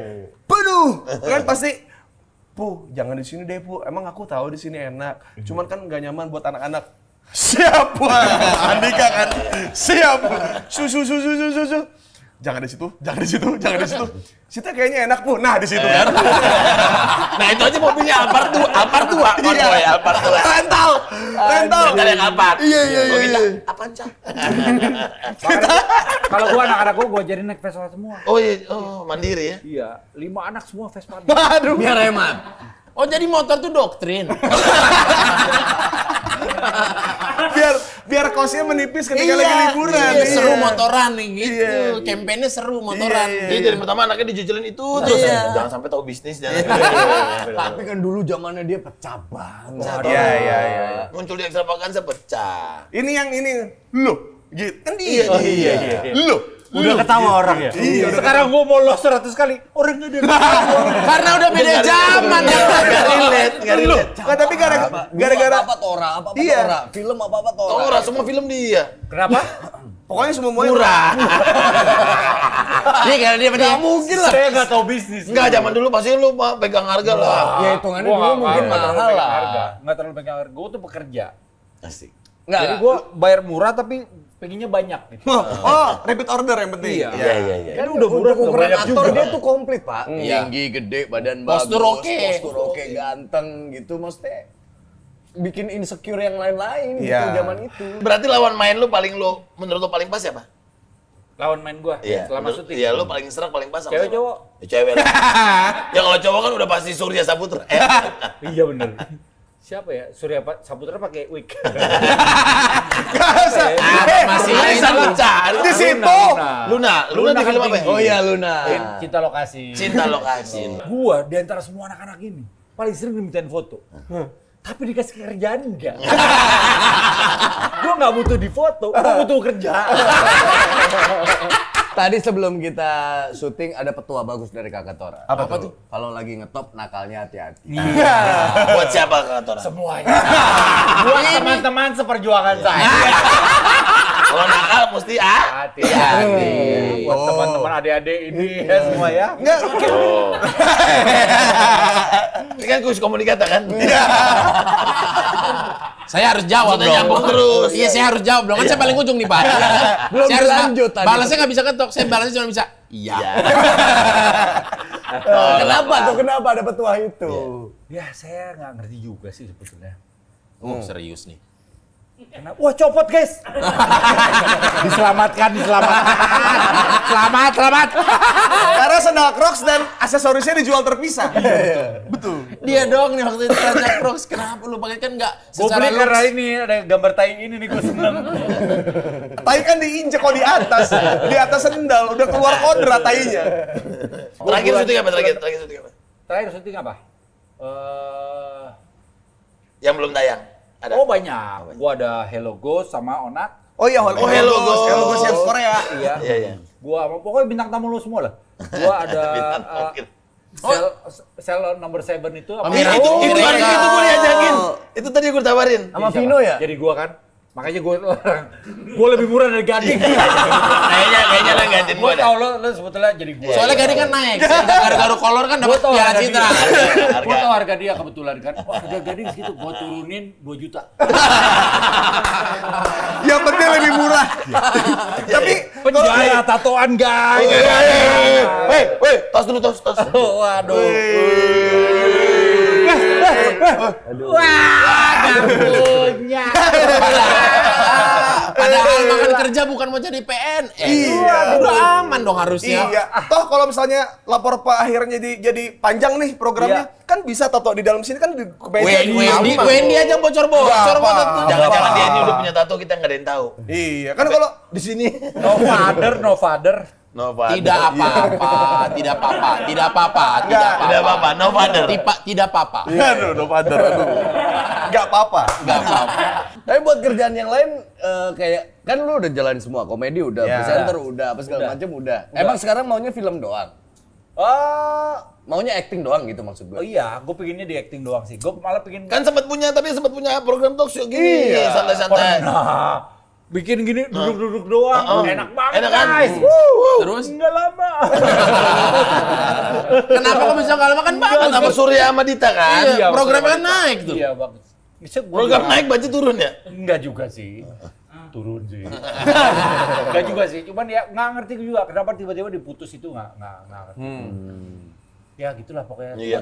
penuh kan pasti Pu, jangan di sini deh, Pu. Emang aku tahu di sini enak. Cuman kan nggak nyaman buat anak-anak. Siap, Pu. Andika kan. Siap. Susu, susu, susu, susu. Jangan di situ, jangan di situ, jangan di situ. Situ kayaknya enak, Pu. Nah, di situ kan. Nah itu aja mobilnya Alphard 2, Alphard 2, konvoy Alphard 2. rental, rental. Rental yang Alphard. Iya, iya, iya, iya. apaan, Cak? Kalau gua anak-anak gua gua jadi naik Vespa semua. Oh iya, oh mandiri ya. Iya, lima anak semua Vespa. Aduh. Biar hemat. Oh jadi motor tuh doktrin. biar biar kosnya menipis ketika lagi liburan. Iya, seru motoran nih gitu. Iya. Kampanye seru motoran. Iya, Jadi dari pertama anaknya dijejelin itu terus. Iya. Jangan sampai tahu bisnis jangan. Tapi kan dulu zamannya dia pecah banget. Iya, iya, iya. Muncul di ekstravaganza pecah. Ini yang ini lo gitu kan dia. Iya, iya, iya. Lo. Udah ketawa orang ya. Iya, Sekarang gua mau los 100 kali, orangnya dia. Karena udah beda zaman ya. Nggak relate, nggak relate. Nggak, tapi gara- gara-gara apa Tora, apa apa Iya. Tora, film apa apa Tora. Tora semua film dia. Kenapa? pokoknya semua semuanya Murah. Iya karena dia pada mungkin lah. Saya nggak tahu bisnis. Enggak, zaman dulu pasti lu pegang harga lah. Ya hitungannya Gua dulu nggak- mungkin nggak terlalu mahal pegang lah. Harga. Nggak terlalu pegang harga. Gua tuh pekerja. Asik. Nggak, Jadi nggak. gua bayar murah tapi pengennya banyak. Gitu. Oh, oh, repeat order yang penting. Iya. Iya, iya, iya. Kan udah murah Untuk udah ukuran banyak aktor juga. dia tuh komplit pak. Iya. Tinggi, gede, badan Postur bagus, oke. postur oke, ganteng gitu. Maksudnya bikin insecure yang lain-lain gitu Iya. zaman itu. Berarti lawan main lu paling lu menurut lu paling pas siapa? Lawan main gua selama Menurut- syuting. Iya, lu paling serak paling pas sama Cewek cowok? Ya, cewek lah. ya kalau cowok kan udah pasti Surya Saputra. Eh, Iya bener. Siapa ya? Surya Pak Saputra pakai wig. Eh, masih lain satu lu. cari. Di situ. Luna, Luna, Luna di kan film apa? ya? tinggi. Oh iya Luna. Cinta lokasi. Cinta lokasi. Gua di antara semua anak-anak ini paling sering dimintain foto. Tapi dikasih kerjaan enggak. gua nggak butuh di foto, gua butuh kerja. Tadi sebelum kita syuting ada petua bagus dari kakak Tora. Apa tuh? Kalau lagi ngetop nakalnya hati-hati. Buat siapa kata orang? Semuanya. Buat teman-teman seperjuangan saya. Kalau nakal mesti ah. Hati-hati. Buat teman-teman adik-adik ini ya semua ya. Enggak, Ini kan khusus komunikata kan? Saya harus jawab Maksudnya dong. terus. Iya, saya harus jawab dong. Kan saya paling ujung nih, Pak. Belum saya harus dilanjut tadi. Balasnya nggak bisa ketok. Saya balasnya cuma bisa iya. kenapa tuh? Kenapa ada petua itu? Ya saya nggak ngerti juga sih sebetulnya. Oh, serius nih. Kenapa? Wah copot guys. diselamatkan, diselamatkan. Selamat, selamat. karena sandal Crocs dan aksesorisnya dijual terpisah. Dia dong nih waktu itu Raja Crocs. Kenapa lu pakai kan nggak Gue secara beli karena ini ada gambar tai ini nih gue seneng. Tai kan diinjek kok di atas. Di atas sendal udah keluar kodrat tainya. Terakhir syuting apa? Terakhir, terakhir syuting apa? Terakhir syuting apa? Eh, Yang belum tayang. Ada. oh banyak. Gua ada Hello Ghost sama Onak. Oh iya, Oh, Hello Ghost. Hello Ghost yang Korea. Iya. Iya, iya. Gua sama pokoknya bintang tamu lu semua lah. Gua ada kita. sel sel nomor 7 itu apa? Mira, itu, itu, Mereka. hari itu gue diajakin. Itu tadi gue tawarin. Sama Vino ya? Jadi gua kan makanya gua gua lebih murah dari Gading. Kayaknya, kayaknya lo gantiin gue gua dah. tau lo, lo sebetulnya jadi gua. Soalnya Gadi kan naik. Garu-garu kolor kan dapat piala citra. Gua tau harga dia kebetulan kan. Wah, harga Gading segitu gua turunin 2 juta. Yang penting lebih murah. Tapi Penjaya tatoan guys. Weh, weh, tos dulu, tos, tos. Waduh. Punya. Padahal makan kerja bukan mau jadi PNS. Iya. Udah aman dong harusnya. Iya, toh kalau misalnya lapor Pak akhirnya jadi jadi panjang nih programnya, kan bisa tato di dalam sini kan di meja Wendy, di Wendy, aja bocor-bocor. Jangan-jangan dia ini udah punya tato kita nggak ada yang tahu. Iya, kan kalau Di sini. No father, no father. Nova. Tidak apa-apa, tidak apa-apa, tidak apa-apa, tidak apa-apa. Tidak apa-apa, no father. Tipa, tidak apa-apa. Aduh, no father, aduh. Nggak apa-apa. Enggak apa-apa. Tapi buat kerjaan yang lain eh, kayak kan lu udah jalanin semua, komedi udah, Ya. presenter udah, apa segala Udah. macam udah. Emang sekarang maunya film doang. Ah, Maunya acting doang gitu maksud oh gue. iya, gue pengennya di acting doang sih. Gue malah pengen Kan sempat punya, tapi sempat punya program talk show gini, Iya, santai-santai. Pernah. Bikin gini duduk-duduk doang, enak banget Enak kan? guys. Hmm. Wuh, Terus? nggak lama. Kenapa kok bisa nggak lama kan bagus? Kenapa Surya sama Dita kan? Iya, programnya kan naik tuh. Iya bagus. Bisa gua Program naik budget turun ya? Enggak juga sih. Turun sih. Enggak juga sih. Cuman ya nggak ngerti juga kenapa tiba-tiba diputus itu nggak nggak nggak ngerti. Ya gitulah pokoknya. Iya.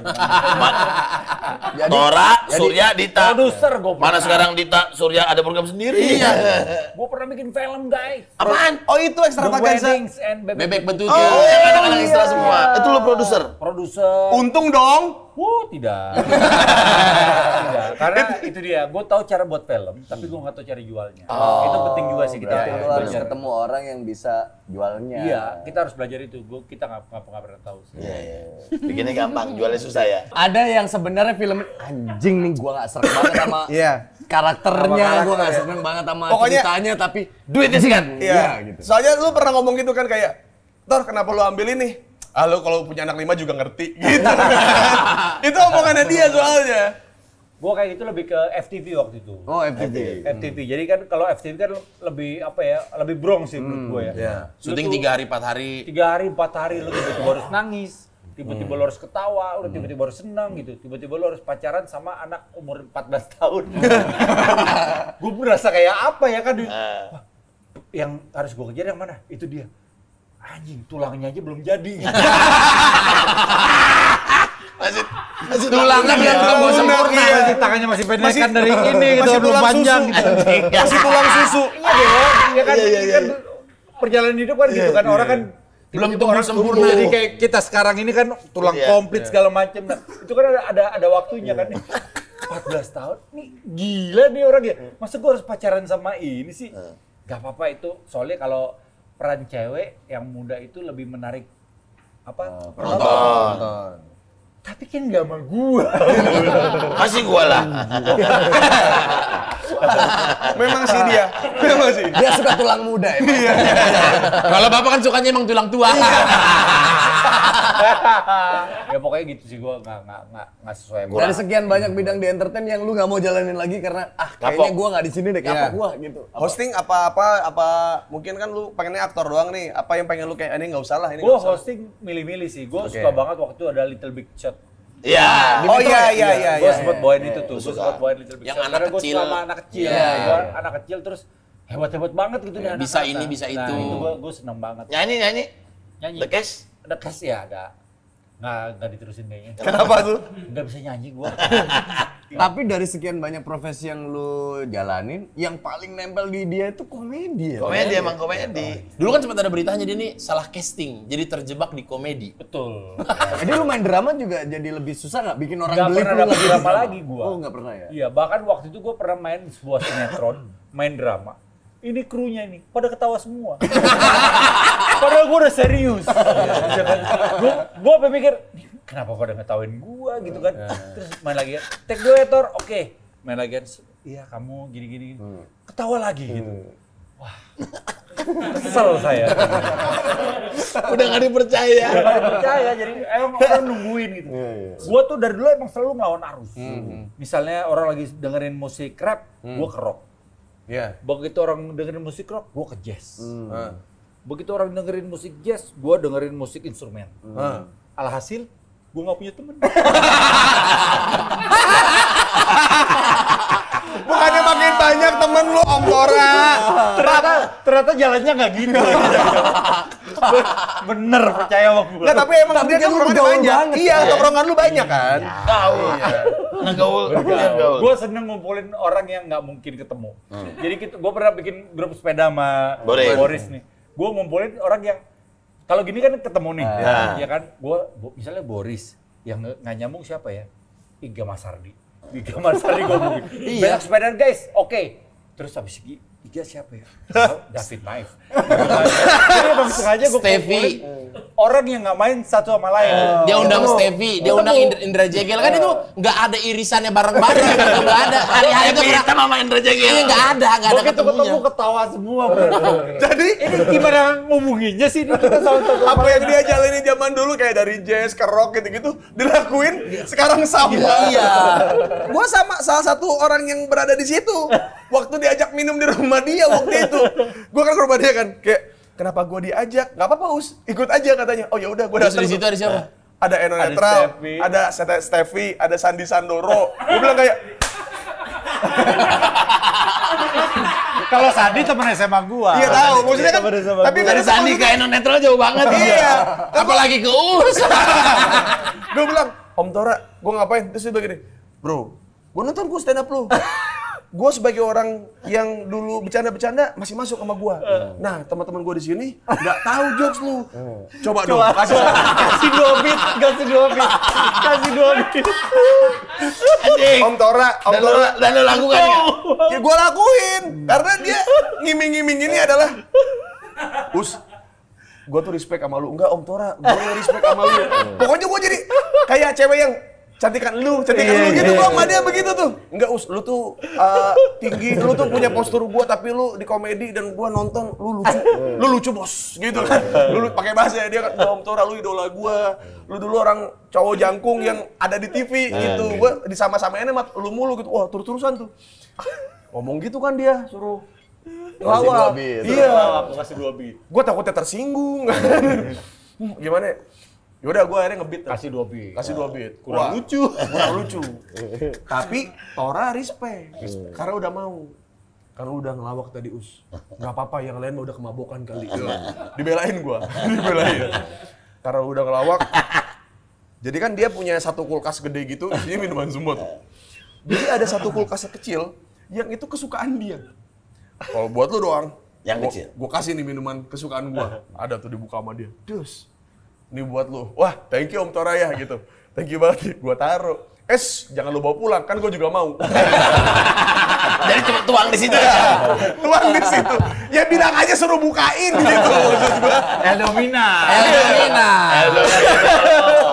Tora, Surya, Dita. Produser gue Mana sekarang Dita, Surya ada program sendiri? Iya. Gue pernah bikin film guys. Apaan? Oh itu. Weddings and Bebek, Bebek Betutu. betul. Oh, yang anak-anak ekstra semua. Itu lo produser. Produser. Untung dong. Wuh, tidak. tidak. Karena itu dia, gue tahu cara buat film, tapi gue nggak tahu cara jualnya. itu penting juga sih kita Berarti harus belajar. ketemu orang yang bisa jualnya. Iya, kita harus belajar itu. Gua kita nggak nggak nggak pernah tahu sih. Iya, iya. Bikinnya gampang, jualnya susah ya. Ada yang sebenarnya film anjing nih gua gak serem banget sama Iya. karakternya, Sama gua gak karakter, seneng banget sama Pokoknya- ceritanya tapi Duitnya sih kan? Iya. gitu. Soalnya lu pernah ngomong gitu kan kayak, Tor kenapa lu ambil ini? Ah lu kalau punya anak lima juga ngerti. Gitu kan. itu omongannya dia soalnya. Gua kayak gitu lebih ke FTV waktu itu. Oh, FTV. FTV. Jadi kan kalau FTV kan lebih apa ya? Lebih brong sih menurut gua ya. Iya. Lu Syuting tiga hari, empat hari. tiga hari, empat hari lu tiba-tiba harus nangis. Tiba-tiba lu harus ketawa, udah tiba-tiba harus senang gitu. Tiba-tiba lu harus pacaran sama anak umur 14 tahun. gue berasa kayak apa ya kan? di- Wah, yang harus gue kejar yang mana? Itu dia. Anjing, tulangnya aja belum jadi. Masih, masih Tulangnya belum Iya, bener, sempurna. iya. Masih tangannya masih pendek Masih- kan dari ini gitu, masih belum tulang panjang susu. gitu. Masih tulang susu. Iya dong, iya kan, Iya, iya, ini kan perjalanan hidup kan gitu kan orang kan Belum tumbuh orang sempurna. Jadi kayak kita sekarang ini kan tulang Iya, komplit segala macam. Nah, itu kan ada ada, ada waktunya kan. 14 tahun, nih gila nih orang ya. Masa gue harus pacaran sama ini sih? Gak apa-apa itu. Soalnya kalau peran cewek yang muda itu lebih menarik apa? nonton. Tapi kan gak sama gua. Kasih gua lah. Memang sih dia. Memang sih. Dia suka tulang muda ya. Kalau bapak kan sukanya emang tulang tua. ya pokoknya gitu sih gua nggak nggak nggak nggak sesuai. Dari sekian banyak bidang di entertain yang lu nggak mau jalanin lagi karena ah kayaknya Kapok. gua nggak di sini deh, kapok Iya. gua gitu. Apa? Hosting apa-apa apa mungkin kan lu pengennya aktor doang nih. Apa yang pengen lu kayak ini nggak usah lah ini. Gue nggak usah." hosting milih-milih sih. Gue Oke. suka banget waktu ada Little Big Shot. Iya. Oh iya iya iya Gue iya. sempat bawain itu tuh. Gue sempat bawain Little Big Yang Shot. anak gue kecil. suka sama anak kecil. Iya, Gua anak kecil terus hebat-hebat banget gitu nih Bisa anak-anak. ini, bisa Nah, itu. itu gue gue seneng banget. Nyanyi, nyanyi. Nyanyi. The Cash. Ada kes ya ada. Nggak nggak diterusin kayaknya. Kenapa tuh? Nggak bisa nyanyi gue. Tapi dari sekian banyak profesi yang lu jalanin, yang paling nempel di dia itu komedi ya. Komedi emang komedi. Dulu kan sempat ada beritanya dia nih salah casting, jadi terjebak di komedi. Betul. Jadi lu main drama juga jadi lebih susah nggak bikin orang Nggak beli pernah lu dapet lagi di drama lagi gua. Oh nggak pernah ya. Iya, bahkan waktu itu gue pernah main sebuah sinetron, main drama. Ini krunya ini, pada ketawa semua. Padahal gue udah serius. Gue gue apa mikir, "Nih, kenapa pada ngetawain gue gitu kan. Terus main lagi, take dua ya, Tor. Oke. Main lagi, iya kamu gini-gini. Ketawa lagi gitu. Wah, kesel saya. Udah gak dipercaya. Gak ada percaya, jadi emang orang nungguin gitu. Gua tuh dari dulu emang selalu ngelawan arus. Misalnya orang lagi dengerin musik rap, gua ke rock. Iya. Begitu orang dengerin musik rock, gua ke jazz. Ah. Begitu orang dengerin musik jazz, gua dengerin musik instrumen. Ah. Alhasil, gua nggak punya temen. Bukannya makin banyak temen lu Om Tora. ternyata ternyata jalannya nggak gitu. Bener percaya sama gua. Nggak, tapi emang Tapi dia kan lu tongkrongan gaul banyak. banget, Iya, kan? tongkrongan lu banyak kan? Gaul. Anak gaul. Gaul. Gue seneng ngumpulin orang yang nggak mungkin ketemu. Jadi kita, gue pernah bikin grup sepeda sama Boris. nih. Gue ngumpulin orang yang kalau gini kan ketemu nih, Ya. ya kan? Gue misalnya Boris yang nggak nyambung siapa ya? Iga Masardi. Iga Masardi gue mungkin. Banyak sepeda guys, oke. Terus habis Iga, Iga siapa ya? David Naif. Jadi emang sengaja gue Stevie. orang yang nggak main satu sama lain. Dia undang Ketemu. Stevie, dia undang Indra, Indra Jegel kan itu nggak ada irisannya bareng-bareng, gitu. nggak ada. Hari-hari itu Kita sama Indra Jegel. Iya nggak ada, nggak ada Begitu ketemunya. ketemu ketawa semua bro. Jadi ini gimana ngomongnya sih ini kita sama apa yang dia jalanin zaman dulu kayak dari jazz ke rock gitu-gitu dilakuin sekarang sama. Iya. Gua sama salah satu orang yang berada di situ. waktu diajak minum di rumah dia waktu itu. Gue kan ke rumah dia kan, kayak kenapa gue diajak? Gak apa-apa us, ikut aja katanya. Oh ya udah gue datang. di situ ada siapa? Ada Eno Ada Netral, ada Steffi, ada Sandi Sandoro. Gue bilang kayak, Kalau Sandi temen SMA gua. iya tahu, maksudnya kan. Temen SMA Tapi kan Dari Sandi ke Eno Netral jauh banget. Iya. Apalagi ke Us. Gue bilang, Om Tora, gue ngapain? Terus dia begini, bro, gue nonton gue stand up lu. Gue sebagai orang yang dulu bercanda-bercanda masih masuk sama gue. Nah, teman-teman gue di sini nggak tahu jokes lu. Coba, dong, kasih. kasih dua beat, kasih dua beat, kasih dua beat. Anjing. Om Tora, Om Dan Tora, dan lo lakukan ya? ya gue lakuin karena dia ngiming-ngiming ini adalah, us, gue tuh respect sama lu. Enggak, Om Tora, gue respect sama lu. Pokoknya gue jadi kayak cewek yang cantikan lu, cantikan lu gitu gua sama dia begitu tuh. Enggak, Us, lu tuh uh, tinggi, lu tuh punya postur gua tapi lu di komedi dan gua nonton lu lucu. Lu lucu, Bos. Gitu kan. Lu, lu pakai bahasa dia kan, Om Tora lu idola gua. Lu dulu orang cowok jangkung yang ada di TV gitu. Gua disama-samain sama lu mulu gitu. Wah, terus-terusan tuh. Ngomong gitu kan dia, suruh ngelawak. Iya. Aku kasih dua beat. Gue takutnya tersinggung. Hmm, Gimana? ya? Yaudah gue akhirnya ngebeat. tuh. Kasih dua beat. Kasih dua beat. Kurang Wah, lucu. Kurang lucu. Tapi Tora respect. Karena udah mau. Karena udah ngelawak tadi us. Gak apa-apa yang lain mah udah kemabukan kali. Dibelain gue. Dibelain. Karena udah ngelawak. Jadi kan dia punya satu kulkas gede gitu, isinya minuman semua tuh. Jadi ada satu kulkas kecil yang itu kesukaan dia. Kalau buat lu doang. Yang gua- kecil? Gua kasih nih minuman kesukaan gua. Ada tuh dibuka sama dia. Dus. Ini buat lu. Wah, thank you Om Tora ya gitu. Thank you banget. Gua taruh. Es, jangan lu bawa pulang, kan gua juga mau. Jadi cuma tuang di situ ya. Tuang di situ. Ya bilang aja suruh bukain gitu. Maksud gua. Eldomina. Eldomina.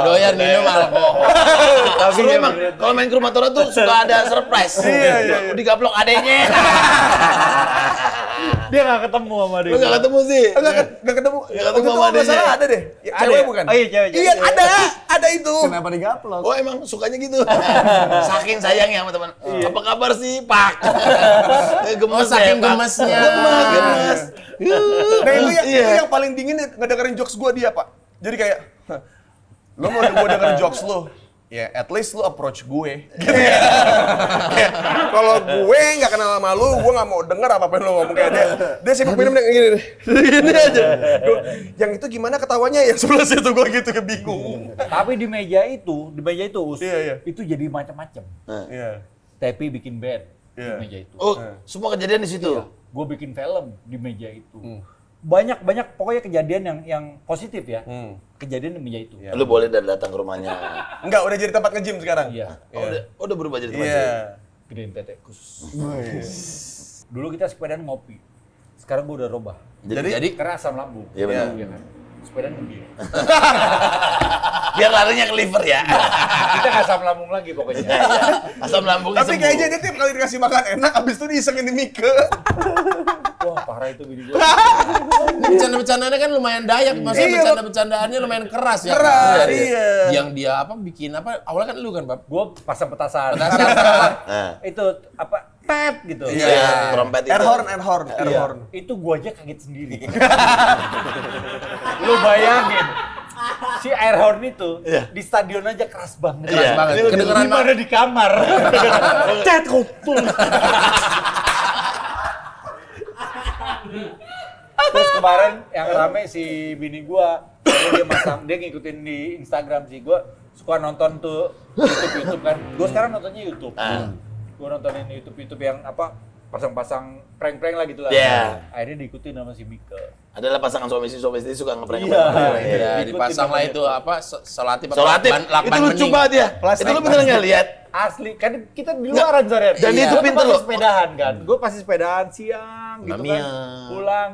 Doyan minum alkohol. Tapi emang kalau main ke rumah Tora tuh suka ada surprise. Iya, iya, iya. Digaplok adenya. Dia gak ketemu sama dia. Lu gak ketemu sih? Enggak, enggak ketemu. Nggak ketemu Waktu itu sama kalau nggak adanya. salah ada deh. Ya, Ada cewek ya? bukan? Oh iya, cewek. Iya, ada. Ada itu. Kenapa digaplok? Oh emang sukanya gitu. Saking sayangnya sama teman. Apa kabar sih, Pak? gemes Oh, saking ya, Pak. gemesnya. Gemes, gemes. Nah itu yang, Iya. itu yang paling dingin ya, ngedengerin jokes gue dia pak. Jadi kayak, "Hah, lo mau gue dengerin jokes lo, ya at least lo approach gue. Gitu ya. Kalau gue nggak kenal sama lo, gue nggak mau denger apa apa lo ngomong kayak dia. Dia sibuk minum yang gini, nih. gini aja. Gua, yang itu gimana ketawanya yang sebelah situ gue gitu kebingung. Tapi di meja itu, di meja itu us, Iya, iya. itu jadi macam-macam. Iya. Tapi bikin band Iya. di meja itu. Oh, semua kejadian di situ. Gue bikin film di meja itu. Banyak banyak pokoknya kejadian yang yang positif ya. Kejadian di meja itu. Lu boleh dan datang ke rumahnya. Enggak, udah jadi tempat nge-gym sekarang. Iya. Oh, udah, oh, udah berubah jadi tempat Iya. gym. Gedein PT khusus. Dulu kita sepedaan ngopi. Sekarang gue udah robah. Jadi, jadi Karena asam lambung. Iya, benar. Iya kan? Sepedaan ngebir. biar larinya ke liver ya. kita nggak asam lambung lagi pokoknya. Iya, iya. Asam lambungnya Tapi sembuh. kayaknya dia tiap kali dikasih makan enak, abis itu diisengin di Mike. Wah parah itu bini gue. Bercanda-bercandaannya kan lumayan dayak, maksudnya Iya. bercanda-bercandaannya lumayan keras ya. Keras, Iya. iya. Yang dia apa bikin apa? Awalnya kan lu kan, Bab. Gue pasang petasan. Petasan. Nah. itu apa? Pet gitu. Iya, trompet itu. Air horn, air horn, air Iya. horn. Itu gua aja kaget sendiri. Lu bayangin. Si air horn itu di stadion aja keras banget. Keras Iya. banget. Ini Kedengeran Gimana di kamar? Cet kutul. Terus kemarin yang rame si bini gua, dia masang, dia ngikutin di Instagram sih. Gua suka nonton tuh YouTube YouTube kan. Gua sekarang nontonnya YouTube. Ah. Gua nontonin YouTube YouTube yang apa pasang-pasang prank-prank lah gitu lah. Iya. Akhirnya diikutin sama si Mika. Adalah pasangan suami istri suami istri suka ngeprank Iya. Iya, Ikutin dipasang lah itu apa? apa? Solatip, lakban- lakban itu lucu banget ya. Plastik. Itu lu beneran nggak lihat? Asli, kan kita di luaran sore. dan dia itu pinter loh. sepedahan kan. Gue pasti sepedahan siang gitu Mamiya. kan. Pulang.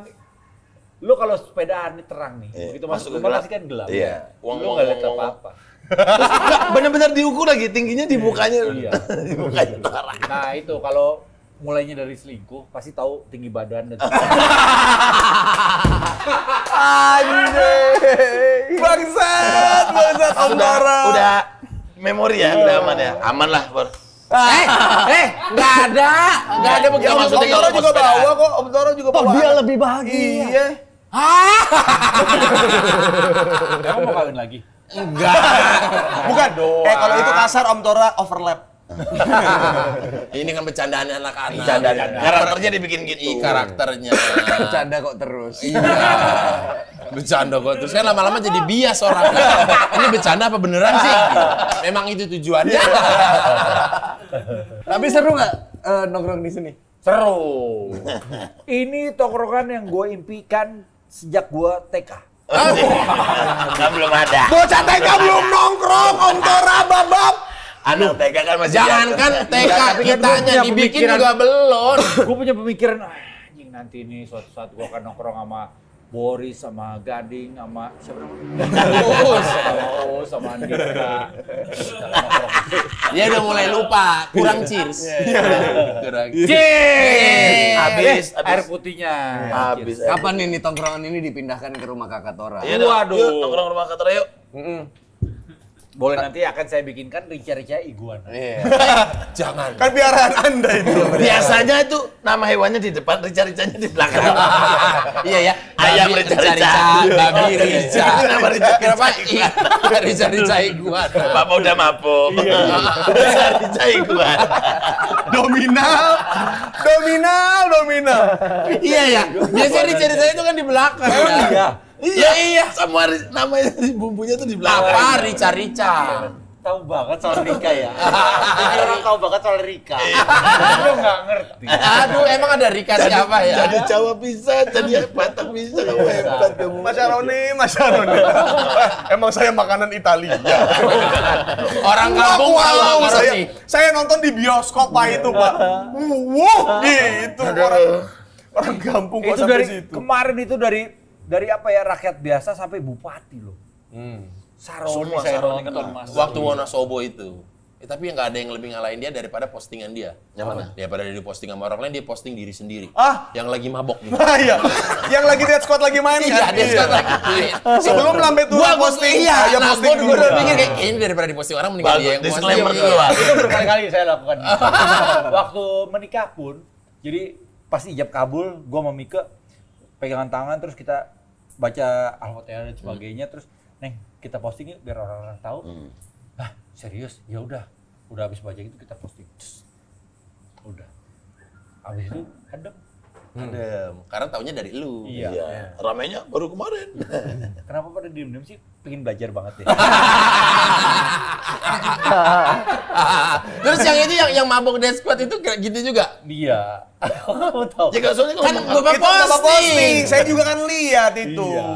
Lu kalau sepedahan ini terang nih. Iya. Begitu Masuk masuk ke rumah gelap. pasti kan gelap. Iya. Lu Wong, nggak lihat. Terus nggak, bener-bener diukur lagi tingginya di mukanya. Iya. di mukanya. Nah itu kalau mulainya dari selingkuh pasti tahu tinggi badan dan Anjing. Bangsat, bangsat Om Udah, udah memori ya, udah aman ya. Aman lah, Bor. Eh, eh, nggak ada, nggak ada Ya Om begitu. maksudnya Toro kalau juga bawa kok, Om Toro juga Toh bawa. dia anak. lebih bahagia. Iya. Hah? Kamu mau kawin lagi? Enggak. Bukan. Eh kalau itu kasar Om Toro overlap. Ini kan bercandaan anak-anak. Bercanda. Karakternya dibikin gitu. Ih, karakternya. Bercanda kok terus. Iya. Bercanda kok terus kan lama-lama jadi bias orang. Ini bercanda apa beneran sih? Memang itu tujuannya. Tapi seru nggak eh, nongkrong di sini? Seru. Ini tongkrongan yang gue impikan sejak gue TK. Nggak belum ada. Bocah TK belum nongkrong, Om Toro babab. Anak TK kan masih TK tapi kan gua kitanya dibikin juga belum. gue punya pemikiran, "Ah, anjing nanti ini suatu saat gue akan nongkrong sama Boris, sama Gading, sama siapa namanya? Uus, sama Uus, sama Andika. Dia udah mulai lupa, kurang cheers. Kurang. Yeay! Habis, Eh, habis. air putihnya. Habis. Kapan ini tongkrongan ini dipindahkan ke rumah kakak Tora? Iya dong. Waduh. Yuk, nongkrong rumah Katro yuk. Boleh nanti akan saya bikinkan rica-rica iguana. Iya. Jangan. Kan piaraan Anda itu. Biasanya itu nama hewannya di depan, rica-ricanya di belakang. Iya ya. Ayam rica-rica. babi rica. Nama rica-rica Kenapa? Iya, rica-rica iguana. Bapak udah mabuk. Rica-rica iguana. Dominal, dominal, dominal. Iya ya. Biasanya rica-rica itu kan di belakang. ya. Iya iya, semua ri- namanya bumbunya tuh di belakang. Apa rica-rica? Tahu banget soal Rika ya. Ini orang tahu banget soal Rika. Lu nggak ngerti. Aduh, emang ada Rika siapa ya? Jadi Jawa bisa, jadi Batak bisa, kamu hebat kamu. Mas Aroni, Mas Aroni. Emang saya makanan Italia. Orang kampung kalau saya, saya nonton di bioskop Pak itu, Pak. Wow, gitu. Orang, orang kampung kok Itu sampai dari situ. kemarin itu dari dari apa ya rakyat biasa sampai bupati loh. Saroni Semua saya Saroni mas. Waktu Wonosobo itu. Eh, tapi nggak ada yang lebih ngalahin dia daripada postingan dia. Yang mana? Daripada dia posting sama orang lain, dia posting diri sendiri. Ah. Yang lagi mabok gitu. Ah, iya. Yang lagi Dead Squad lagi main Iya, kan? dia sekarang lagi. Sebelum lambe tua Gua gua posting, iya, saya nah, posting gua, gua dulu. udah pikir kayak ini daripada diposting orang mendingan dia yang posting. disclaimer Iya. dulu ah. itu berkali-kali saya lakukan. Waktu menikah pun, jadi pas ijab kabul, gue sama Mika pegangan tangan terus kita baca al-fatihah dan sebagainya, terus neng kita posting yuk biar orang-orang tahu. Ah serius? Ya udah, udah habis baca itu kita posting. Cus. Udah. Habis itu adem. Adem. Karena taunya dari lu. Iya. Iya. Ramainya baru kemarin. Kenapa pada diem-diem sih? Pengen belajar banget ya. Terus yang itu yang yang mabok dead squad itu kayak gitu juga. Dia. Kamu tahu? Ya soalnya Kan apa posting? posting. Saya juga kan lihat itu. Iya.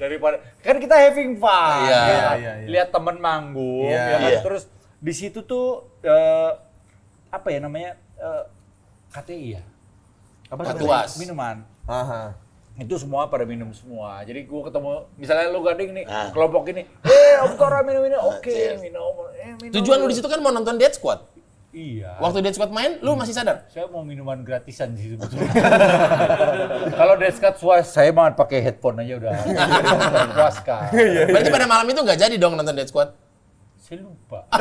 Daripada kan kita having fun. Iya, ya kan? iya, iya. Lihat temen manggung, Iya. ya kan? Iya. Terus di situ tuh eh, apa ya namanya? eh, KTI ya. Apa namanya? Minuman. Aha. Itu semua pada minum semua. Jadi gua ketemu misalnya lu gading nih, Ah. kelompok ini, "Eh, Om Tora minum ini." Oke, cheers. minum. Eh, minum. Tujuan lu di situ kan mau nonton dead squad. Iya. Waktu dead squad main, lu masih sadar? Saya mau minuman gratisan sih sebetulnya. Kalau Deskat suas, saya mah pakai headphone aja udah. Puaskan. Berarti pada malam itu nggak jadi dong nonton dead squad. Saya lupa.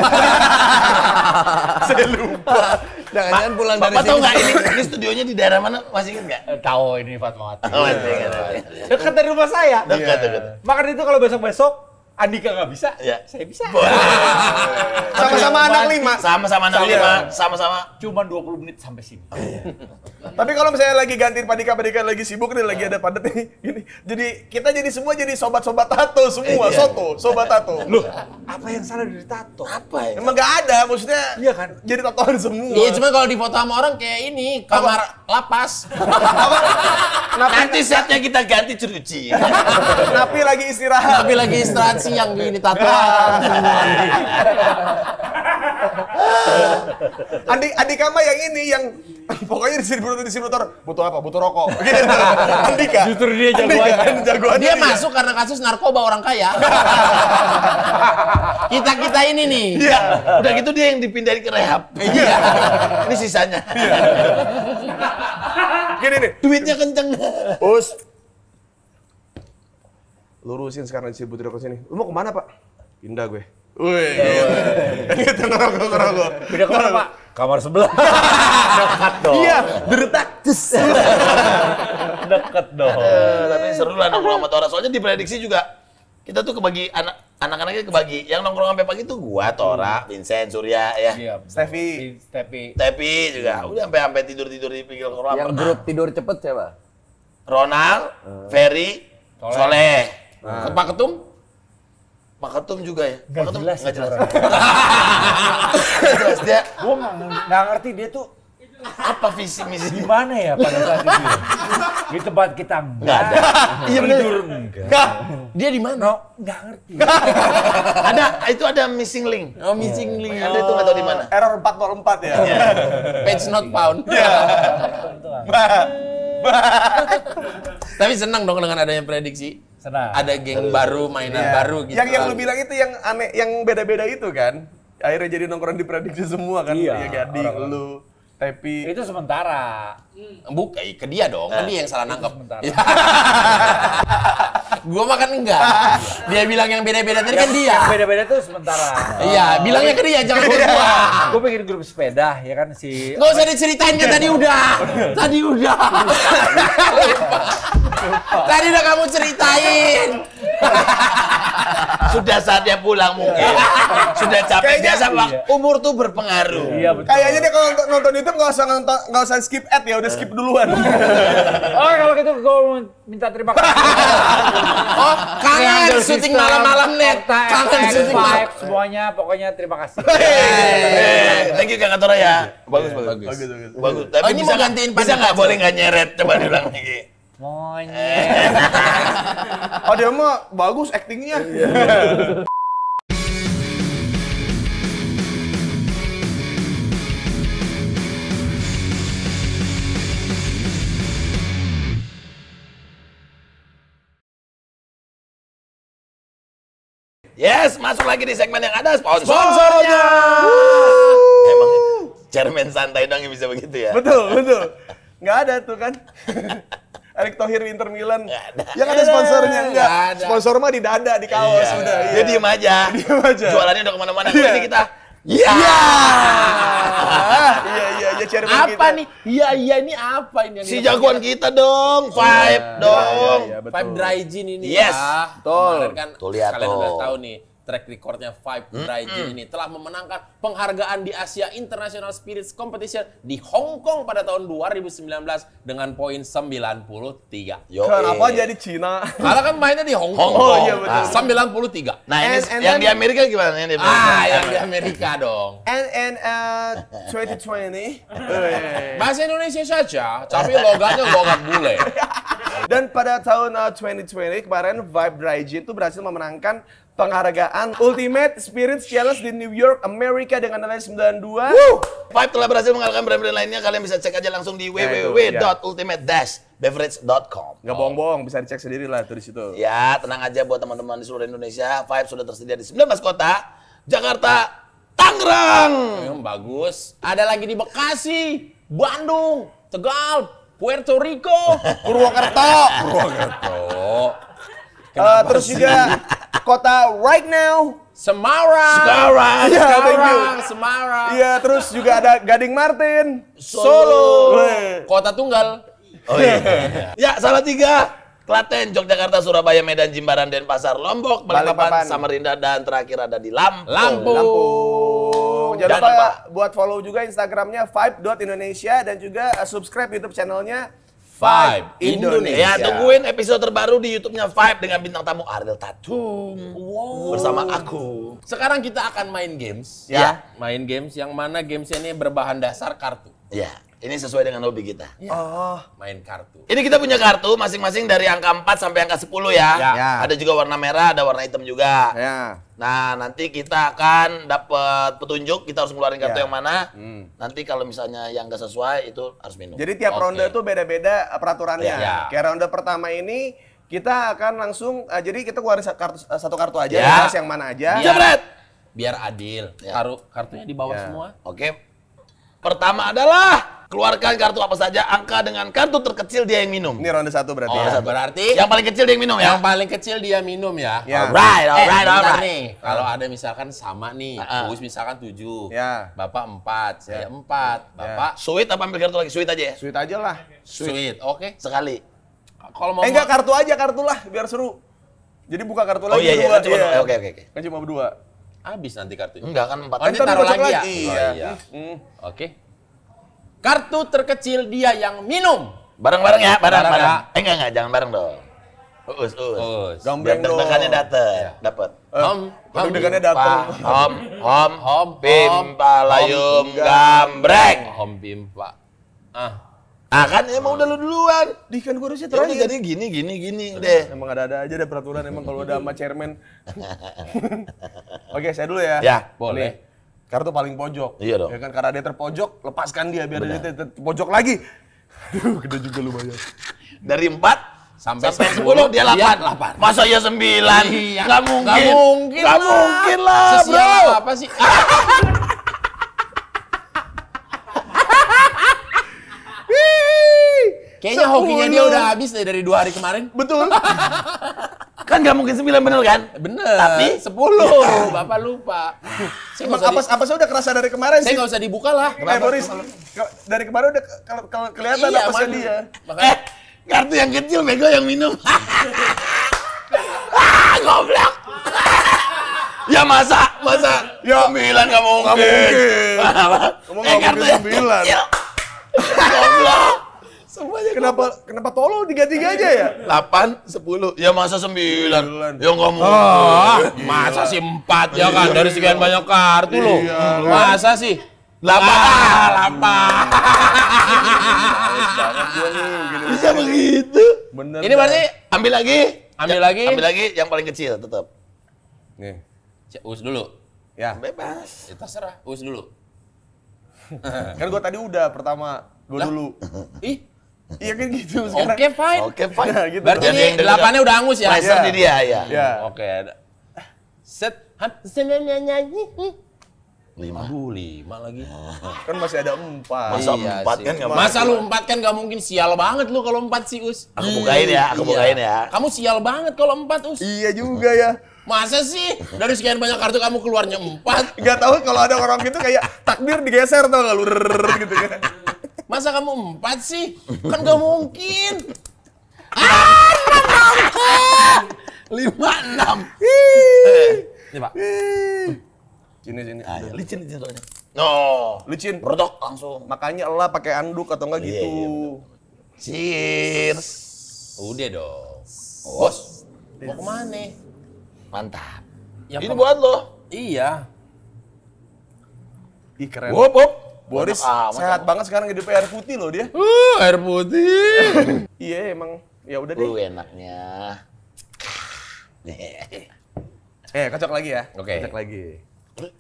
Jangan-jangan pulang dari Bapak sini. tahu nggak ini, ini studionya di daerah mana? Masih ingat nggak? Eh, Tahu ini Fatmawati. Oh, masih ingat. Dekat dari rumah saya. Dekat, dekat. Makanya itu kalau besok-besok Andika nggak bisa, Iya. saya bisa. Sama-sama anak lima. Sama-sama anak Iya. lima, sama-sama. Cuma 20 menit sampai sini. Tapi kalau misalnya lagi gantiin Padika, Padika lagi sibuk nih, lagi ada padat nih, gini. Jadi kita jadi semua jadi sobat-sobat tato semua, Iya. soto, sobat tato. Loh, Apa yang salah dari tato? Apa ya? emang gak ada, maksudnya Iya kan? jadi tatoan semua. Iya, cuma kalau di foto sama orang kayak ini, kamar lapas. Nanti saatnya kita ganti cuci. Napi lagi istirahat. Tapi lagi istirahat siang gini tatoan. Andi Andika mah yang ini yang pokoknya distributor distributor butuh apa? Butuh rokok. Gitu. Andika. Justru dia Andika jagoannya. jagoannya Dia masuk karena kasus narkoba orang kaya. kita kita ini nih. Iya. Udah gitu dia yang dipindahin ke rehab. Iya. Ini sisanya. Gini nih. Duitnya kenceng. Us. Lurusin sekarang distributor ke sini. Lu mau ke mana, Pak? Pindah gue. Wih, gitu ngerokok ngerokok. Beda kamar pak. Kamar sebelah. Dekat dong. Iya, deretak. Cis. Deket dong. Tapi seru lah nongkrong sama Tora. Soalnya diprediksi juga kita tuh kebagi anak anak-anaknya kebagi. Yang nongkrong sampai pagi tuh gua, Tora, Vincent, Surya ya. Iya. Steffi. Tapi Tepi juga. Udah sampai sampai tidur-tidur di pinggir kolam. Yang pernah. grup tidur cepet siapa? Ronald, Ferry, Soleh. Pak Ketum? Pak Ketum juga ya. Pak Gak Ketum jelas itu jelas. jelas dia Gue nggak ngerti dia tuh apa visi misi di mana ya pada saat itu. ya? Di tempat kita Nggak ada. Iya benar. Tidur enggak. Dia di mana? No, nggak ngerti. ada itu ada missing link. Oh, missing link. Ada itu nggak tahu di mana. Error 404 ya. Page not found. Tapi senang dong dengan adanya prediksi. Senang. Ada geng baru, mainan Iya. baru gitu. Yang yang lu bilang itu yang aneh, yang beda-beda itu kan. Akhirnya jadi nongkrong diprediksi semua kan. Iya, Ya Gading, orang-orang. lu, Tepi. Itu sementara. Bukan, eh, ke dia dong. Kan dia yang salah nangkep. sementara. Ya. gua makan enggak. Dia bilang yang beda-beda tadi kan dia. Yang beda-beda tuh sementara. Iya, bilangnya ke dia, jangan ke gua. Gue bikin grup sepeda ya kan si Nggak usah diceritain kan tadi udah. Tadi udah. tadi udah kamu ceritain. Sudah saatnya pulang mungkin. Sudah capek Kayaknya- biasa Pak. Iya. Umur tuh berpengaruh. Iya betul. Kayaknya dia kalau nonton, YouTube nggak usah nonton, nggak usah skip ad ya, udah skip duluan. Oh kalau gitu gue minta terima kasih. Oh, kangen syuting malam-malam net. Kangen syuting malam. Semuanya pokoknya terima kasih. Eh, thank you Kang Katora ya. Bagus bagus. Bagus. Bagus, bagus. Bagus. Tapi Oh, ini bisa gantiin bisa nggak boleh nggak nyeret coba diulang lagi. Monyet. Oh dia mah bagus actingnya. Yes, masuk lagi di segmen yang ada sponsornya. Emang chairman santai dong yang bisa begitu ya? betul, betul. Nggak ada tuh kan. Erick Thohir Inter Milan. Nggak ada. Yang ada sponsornya enggak. Nggak ada. Sponsor mah di dada, di kaos Iya. udah. Dia diem aja. Diem aja. Jualannya udah ke mana-mana. Iya. Ini kita. Iya. Iya iya iya chairman kita. Apa nih? Iya, iya ini apa ini? yang Si jagoan kita dong. Five dong. Iya, betul. Five Dry Gin ini Yes. ya. Betul. Kan Tuh, lihat udah tahu nih track recordnya Five Dry Gin ini telah memenangkan penghargaan di Asia International Spirits Competition di Hong Kong pada tahun 2019 dengan poin 93. Yo, Kenapa eh. jadi Cina? Karena kan mainnya di Hong Hong Kong. Oh, iya, betul. Ah, 93. Nah ini And- and yang then- di Amerika gimana? Yang di Amerika? Ah, yang di Amerika dong. And and uh, 2020. Eh. Bahasa Indonesia saja, tapi logatnya logat bule. Dan pada tahun uh, 2020 kemarin Vibe Dry Gin itu berhasil memenangkan penghargaan Ultimate Spirits Challenge di New York, Amerika dengan nilai 92. Five telah berhasil mengalahkan brand-brand lainnya. Kalian bisa cek aja langsung di itu, www.ultimate-beverage.com. Nggak bohong-bohong, bisa dicek sendiri lah tuh di situ. Ya, tenang aja buat teman-teman di seluruh Indonesia. Five sudah tersedia di 19 kota. Jakarta, Tangerang. Yang bagus. Ada lagi di Bekasi, Bandung, Tegal, Puerto Rico, Purwokerto. Purwokerto, Uh, terus juga kota right now. Semarang, Sekarang. Iya, thank you. Semarang, Semarang, Iya, terus juga ada Gading Martin. Solo, Weh. Kota Tunggal, Oh iya. ya, salah tiga. Klaten, Yogyakarta, Surabaya, Medan, Jimbaran, Denpasar, Lombok, Balikpapan. Samarinda, dan terakhir ada di Lampung. Lampung. Lampung. Jangan lupa buat follow juga Instagramnya vibe.indonesia dan juga uh, subscribe YouTube channelnya Vibe Indonesia. Ya, tungguin episode terbaru di YouTube-nya Vibe dengan bintang tamu Ariel Tatum. Bersama aku. Sekarang kita akan main games. Ya. Main games yang mana gamesnya ini berbahan dasar kartu. Ya, ini sesuai dengan hobi kita. Oh, Main kartu. Ini kita punya kartu masing-masing dari angka 4 sampai angka 10 ya. Ya. Ada juga warna merah, ada warna hitam juga. ya. Nah, nanti kita akan dapat petunjuk, kita harus ngeluarin kartu Ya. yang mana. Nanti kalau misalnya yang nggak sesuai itu harus minum. Jadi tiap Oke. ronde tuh beda-beda uh, peraturannya. Ya. Kayak ronde pertama ini kita akan langsung uh, jadi kita keluarin kartu, uh, satu kartu aja, Ya. yang mana aja. Jebret. Biar adil. Ya. Taruh kartunya di bawah Ya. semua. Oke. Pertama adalah keluarkan kartu apa saja, angka dengan kartu terkecil dia yang minum. Ini ronde satu berarti Oh, ya. berarti Yang paling kecil dia yang minum ya. yang paling kecil dia minum ya. Ya. Alright, Eh, alright, bentar alright. nih. Kalau ada misalkan sama nih, ah. Uus misalkan tujuh, Ya. Bapak empat, saya empat, Bapak Sweet apa ambil kartu lagi? Sweet aja ya. Sweet aja lah. sweet. Oke. Sekali. Kalau mau Eh enggak kartu aja kartu lah biar seru. Jadi buka kartu Oh lagi iya iya, berdua, cuma iya. oke oke oke. Kan cuma berdua. Habis nanti kartunya. Enggak kan empat. Oh, nanti Ntar taruh lagi ya? lagi, Oh, iya. iya. Hmm. Oke. Kartu terkecil dia yang minum. Bareng-bareng ya, bareng Bareng bareng. ya. Eh enggak enggak, jangan bareng dong. Us, us. Us. Gambreng Biar deg-degannya dong. dapet, Iya. dapet. Hom, hom, Deg-degannya datang. Hom, hom, Hom, pimpalayum hom, gambreng. hom bimpa. Ah, Ah kan emang udah lu duluan. Di kan gue harusnya Ya terakhir. jadi gini gini gini deh. Emang ada-ada aja ada peraturan emang kalau udah sama chairman. Oke, saya dulu ya. Ya, boleh. Nih, kartu paling pojok. Iya dong. Ya kan karena dia terpojok, lepaskan dia biar dia ter- terpojok lagi. Aduh, gede juga lumayan. Dari empat Sampai sampai, sepuluh, dia dia delapan. delapan. Masa ya sembilan? Iya. Nggak mungkin. Nggak mungkin lah. mungkin lah, bro. apa sih? Kayaknya hokinya dia udah habis deh dari dua hari kemarin. Betul. Kan nggak mungkin sembilan bener kan? Bener. Tapi? sepuluh. Bapak lupa. Saya Emang apa di- apa saya udah kerasa dari kemarin saya sih. nggak usah dibuka lah. Eh Boris, dari kemarin udah ke- ke- ke- kelihatan Iya, mana? dia. Makanya Eh, kartu yang kecil bego yang minum. ah, goblok. ya masa, masa Ya. sembilan nggak mungkin. Nggak mungkin. Apa? Kamu Eh, nggak kartu mungkin yang sembilan. kecil. goblok. Semuanya Kenapa kenapa tolol tiga-tiga aja ya? 8, 10, ya masa 9 Ya nggak mungkin Ah, masa sih empat ya kan dari sekian banyak kartu loh. Iya, Masa sih? 8 Delapan. Gua nih, gini. Bisa begitu Bener. Ini berarti Ambil lagi Ambil lagi. Ambil lagi yang paling kecil tetap Nih. Cek, Us dulu. Ya, Bebas Ya, terserah, Us dulu. kan gua tadi udah pertama, gua Lah. dulu. Ih, Iya kan gitu sekarang. oke fine. Oke fine Nah, gitu. Berarti Jadi ini delapannya udah angus ya? Pressure Iya. di dia ya. Oke, ada. Set, hat, nyanyi. Lima Aduh, lima lagi. Kan masih ada empat. Masa Iya empat sih. kan nggak Masa lu empat kan gak mungkin sial banget lu kalau empat sih, Us. Aku bukain ya, aku Iya. bukain ya Kamu sial banget kalau empat, Us. Iya juga ya. Masa sih? Dari sekian banyak kartu kamu keluarnya empat. Gak tahu kalau ada orang gitu kayak takdir digeser tau gak lu Rrrr, gitu kan. Masa kamu empat sih? Kan gak mungkin. Lima, enam Ini, Pak. Sini sini. Ah, ya, licin licin soalnya No Licin. Berdok langsung Makanya elah pakai anduk atau enggak Iya, gitu. iya, Cheers Udah dong. Bos, mau ke mana? Mantap Yang Ini buat lo Iya. Ih keren. Wop wop Boris amat sehat kamu. banget sekarang hidup air putih loh dia. Uh, air putih. Iya emang. Ya udah deh. Uh, enaknya Nih. Eh, kocok lagi ya. Oke. Kocok lagi.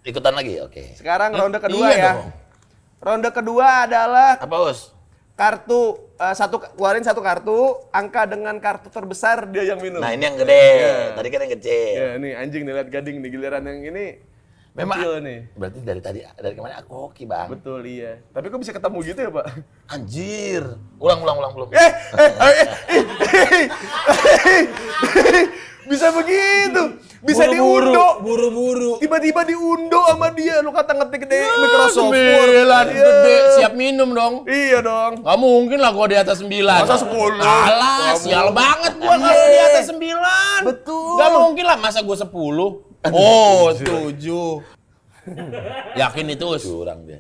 Ikutan lagi, oke. Sekarang ronde kedua iya ya. dong. Ronde kedua adalah Apa us? kartu eh, satu keluarin satu kartu, angka dengan kartu terbesar dia yang minum. Nah ini yang gede. Iya. Tadi kan yang kecil. Ya, nih anjing nih lihat gading nih giliran yang ini. Memang kecil nih. berarti dari tadi dari kemarin aku hoki bang. Betul iya. Tapi kok bisa ketemu gitu ya, Pak? Anjir. Ulang ulang ulang belum. Eh, eh, eh, eh, eh, eh, bisa begitu. Bisa Buru-buru, diundo. Buru-buru. Tiba-tiba diundo sama dia. Lu kata ngetik di Microsoft Word. Sembilan, Iya. gede, siap minum dong. Iya dong. Gak mungkin lah gua di atas sembilan. Masa 10? Alah, sial banget gua kalau di atas sembilan. Betul. Gak mungkin lah, masa gua sepuluh. Oh, tujuh. Yakin itu, Us? Curang dia.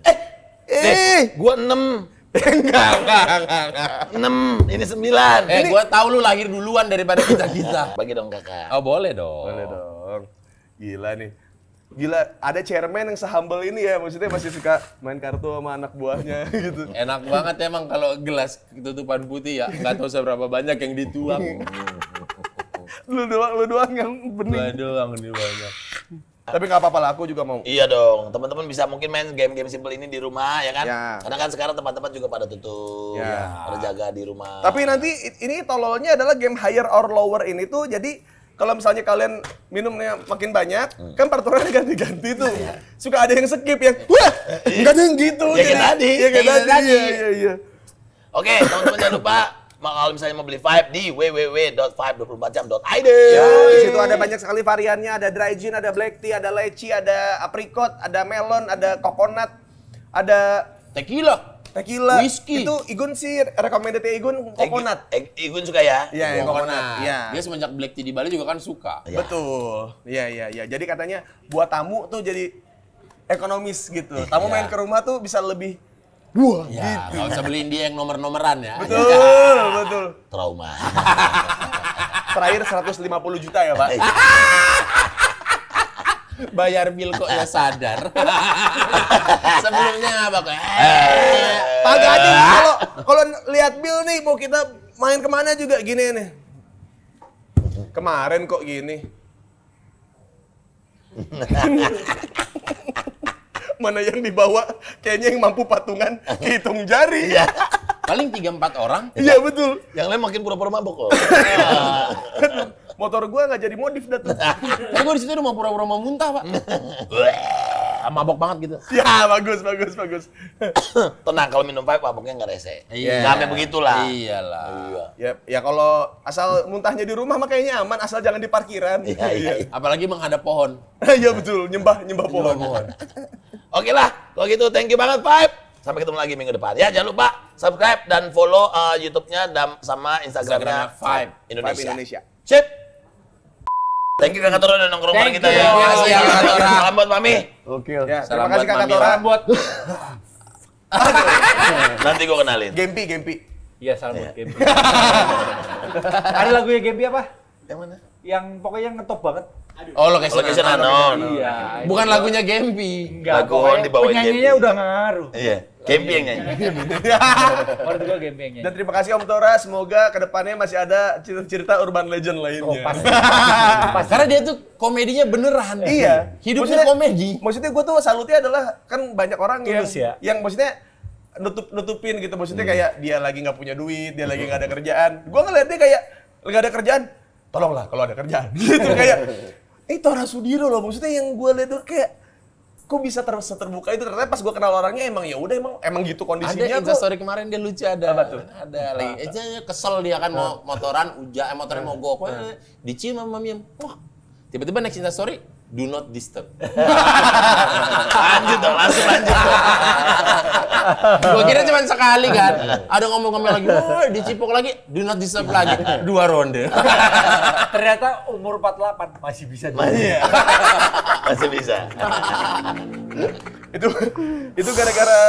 Eh, Gua enam. Enggak, enggak, enggak, enggak. Enam. Ini sembilan. Eh, gua tahu lu lahir duluan daripada kita-kita. Bagi dong kakak. Oh, boleh dong. Boleh dong. Gila nih. Gila, ada chairman yang sehumble ini ya, maksudnya masih suka main kartu sama anak buahnya gitu. Enak banget emang kalau gelas ketutupan putih ya. Nggak tahu seberapa banyak yang dituang. Lu doang, lu doang yang Gua bening. doang nih banyak. Tapi nggak apa-apa lah, aku juga mau. Iya dong, teman-teman bisa mungkin main game-game simple ini di rumah ya kan? Ya. Karena kan sekarang tempat-tempat juga pada tutup, Ya. pada jaga di rumah. Tapi nanti ini tololnya adalah game higher or lower ini tuh jadi kalau misalnya kalian minumnya makin banyak, kan peraturannya ganti-ganti tuh. Suka ada yang skip yang, wah, enggak ada yang gitu. Ya, kayak tadi. Ya kayak tadi. Iya, iya, iya. Oke, teman-teman jangan lupa kalau misalnya mau beli Vibe di www.vibe24jam.id. Ya, di situ ada banyak sekali variannya, ada dry gin, ada black tea, ada leci, ada apricot, ada melon, ada coconut, ada Tequila. tequila. Whisky. Itu Igun sih recommended Igun coconut. Igun suka ya? Iya, yang coconut. Iya. Dia semenjak black tea di Bali juga kan suka. Iya. Betul. Iya, iya, iya. Jadi katanya buat tamu tuh jadi ekonomis gitu. Tamu main ke rumah tuh bisa lebih wah Ya, gitu. nggak usah beliin dia yang nomor-nomoran ya. Betul, betul. Trauma. Terakhir 150 juta ya, Pak. Bayar bil kok ya sadar. Sebelumnya apa kok? Eh, Kagak ada nih, kalau kalau lihat Bill nih mau kita main ke mana juga gini nih. Kemarin kok gini. Mana yang dibawa kayaknya yang mampu patungan kehitung jari. Iya. Paling 3 4 orang. Iya betul. Yang lain makin pura-pura mabok kok. Motor gua nggak jadi modif dah tuh. Tapi gue di situ udah mau pura-pura mau muntah, Pak. Mabok banget gitu. ya bagus bagus bagus. Tenang kalau minum Vibe maboknya nggak rese. Iya. Nggak sampai begitulah. Iyalah. Ya ya kalau asal muntahnya di rumah mah kayaknya aman asal jangan di parkiran. Iya, iya, iya. Apalagi menghadap pohon. Iya betul, nyembah nyembah pohon. Oke lah, kalau gitu thank you banget Vibe. Sampai ketemu lagi minggu depan. Ya jangan lupa subscribe dan follow uh, YouTube-nya dan sama Instagramnya Vibe Indonesia. Vibe Indonesia. Sip. Thank you Kakak Tora udah nongkrong bareng kita ya. Terima kasih, Kakak Tora. Salam buat Mami. Oke. Ya, Salam terima kasih Kakak. Tora. buat Nanti gue kenalin. Gempi, Gempi. Iya, salam buat Gempi. Ada lagunya Gempi apa? Yang mana? Yang pokoknya ngetop banget. Oh, location, Location unknown. unknown. Iya. Bukan lagunya Gempi. Enggak, Lagu pokoknya di bawah penyanyinya Gempi. udah ngaruh. Iya. Gempi yang nyanyi. Menurut gua Gempi yang Dan nyanyi. terima kasih Om Tora, semoga ke depannya masih ada cerita-cerita urban legend lainnya. Oh, pasti. Pasti. Karena dia tuh komedinya beneran. Iya. Hidupnya Maksudnya- komedi. Maksudnya gue tuh salutnya adalah kan banyak orang yang Tulus ya? yang maksudnya nutup nutupin gitu maksudnya kayak dia lagi nggak punya duit dia lagi nggak ada kerjaan gue ngeliatnya kayak nggak ada kerjaan tolonglah kalau ada kerjaan gitu kayak eh Tora Sudiro loh maksudnya yang gue lihat tuh kayak kok bisa ter terbuka itu ternyata pas gue kenal orangnya emang ya udah emang emang gitu kondisinya Ada instastory kemarin dia lucu ada. Ada lagi. Eh, dia kesel dia kan mau motoran, uja, eh, motornya mau gok. Eh, Dicium sama Mami. Wah. Tiba-tiba next instastory, do not disturb. Lanjut dong, langsung lanjut. Gua kira cuma sekali kan. Ada ngomong-ngomong lagi, wah dicipok lagi, do not disturb lagi. Dua ronde. Ternyata umur 48 masih bisa. Masih, masih bisa. itu itu gara-gara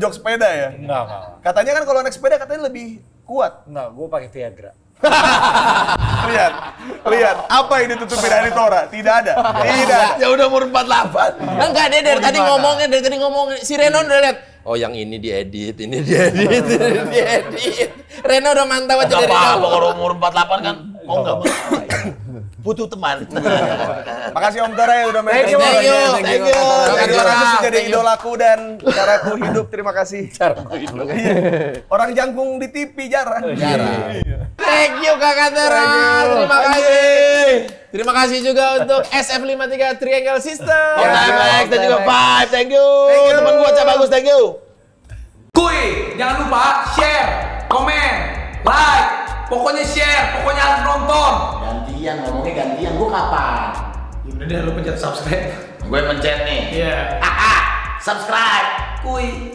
jok sepeda ya Enggak, enggak. katanya kan kalau naik sepeda katanya lebih kuat Enggak, gua pakai Viagra. lihat lihat apa yang ditutupin dari Tora tidak ada tidak ada Ya udah umur 48. Enggak, dia dari tadi ngomongnya, dari tadi ngomongnya. Si Reno udah lihat. Oh yang ini diedit, ini diedit, ini diedit. Reno udah mantap aja Gak dari awal. kalau umur 48 kan. Oh enggak mau. Butuh teman. Makasih Om Tora ya udah main Thank you, thank you, Thank thank you. Thank you, kasih Tora. sudah jadi Thank you. idolaku dan caraku hidup. Terima kasih. Iya. Orang jangkung di TV jarang. Jarang. Thank you Kakak you. Terima kasih. Terima kasih juga untuk SF53 Triangle System. Om Timex dan juga Five, thank you. Thank you. Temen gua Cak Bagus, thank you. Kuy, jangan lupa share, komen, like, pokoknya share, pokoknya harus nonton. Gantian, ngomongnya gantian. Gua kapan? Ya udah deh, lu pencet subscribe. Gue mencet nih. Iya. Subscribe. Kuy.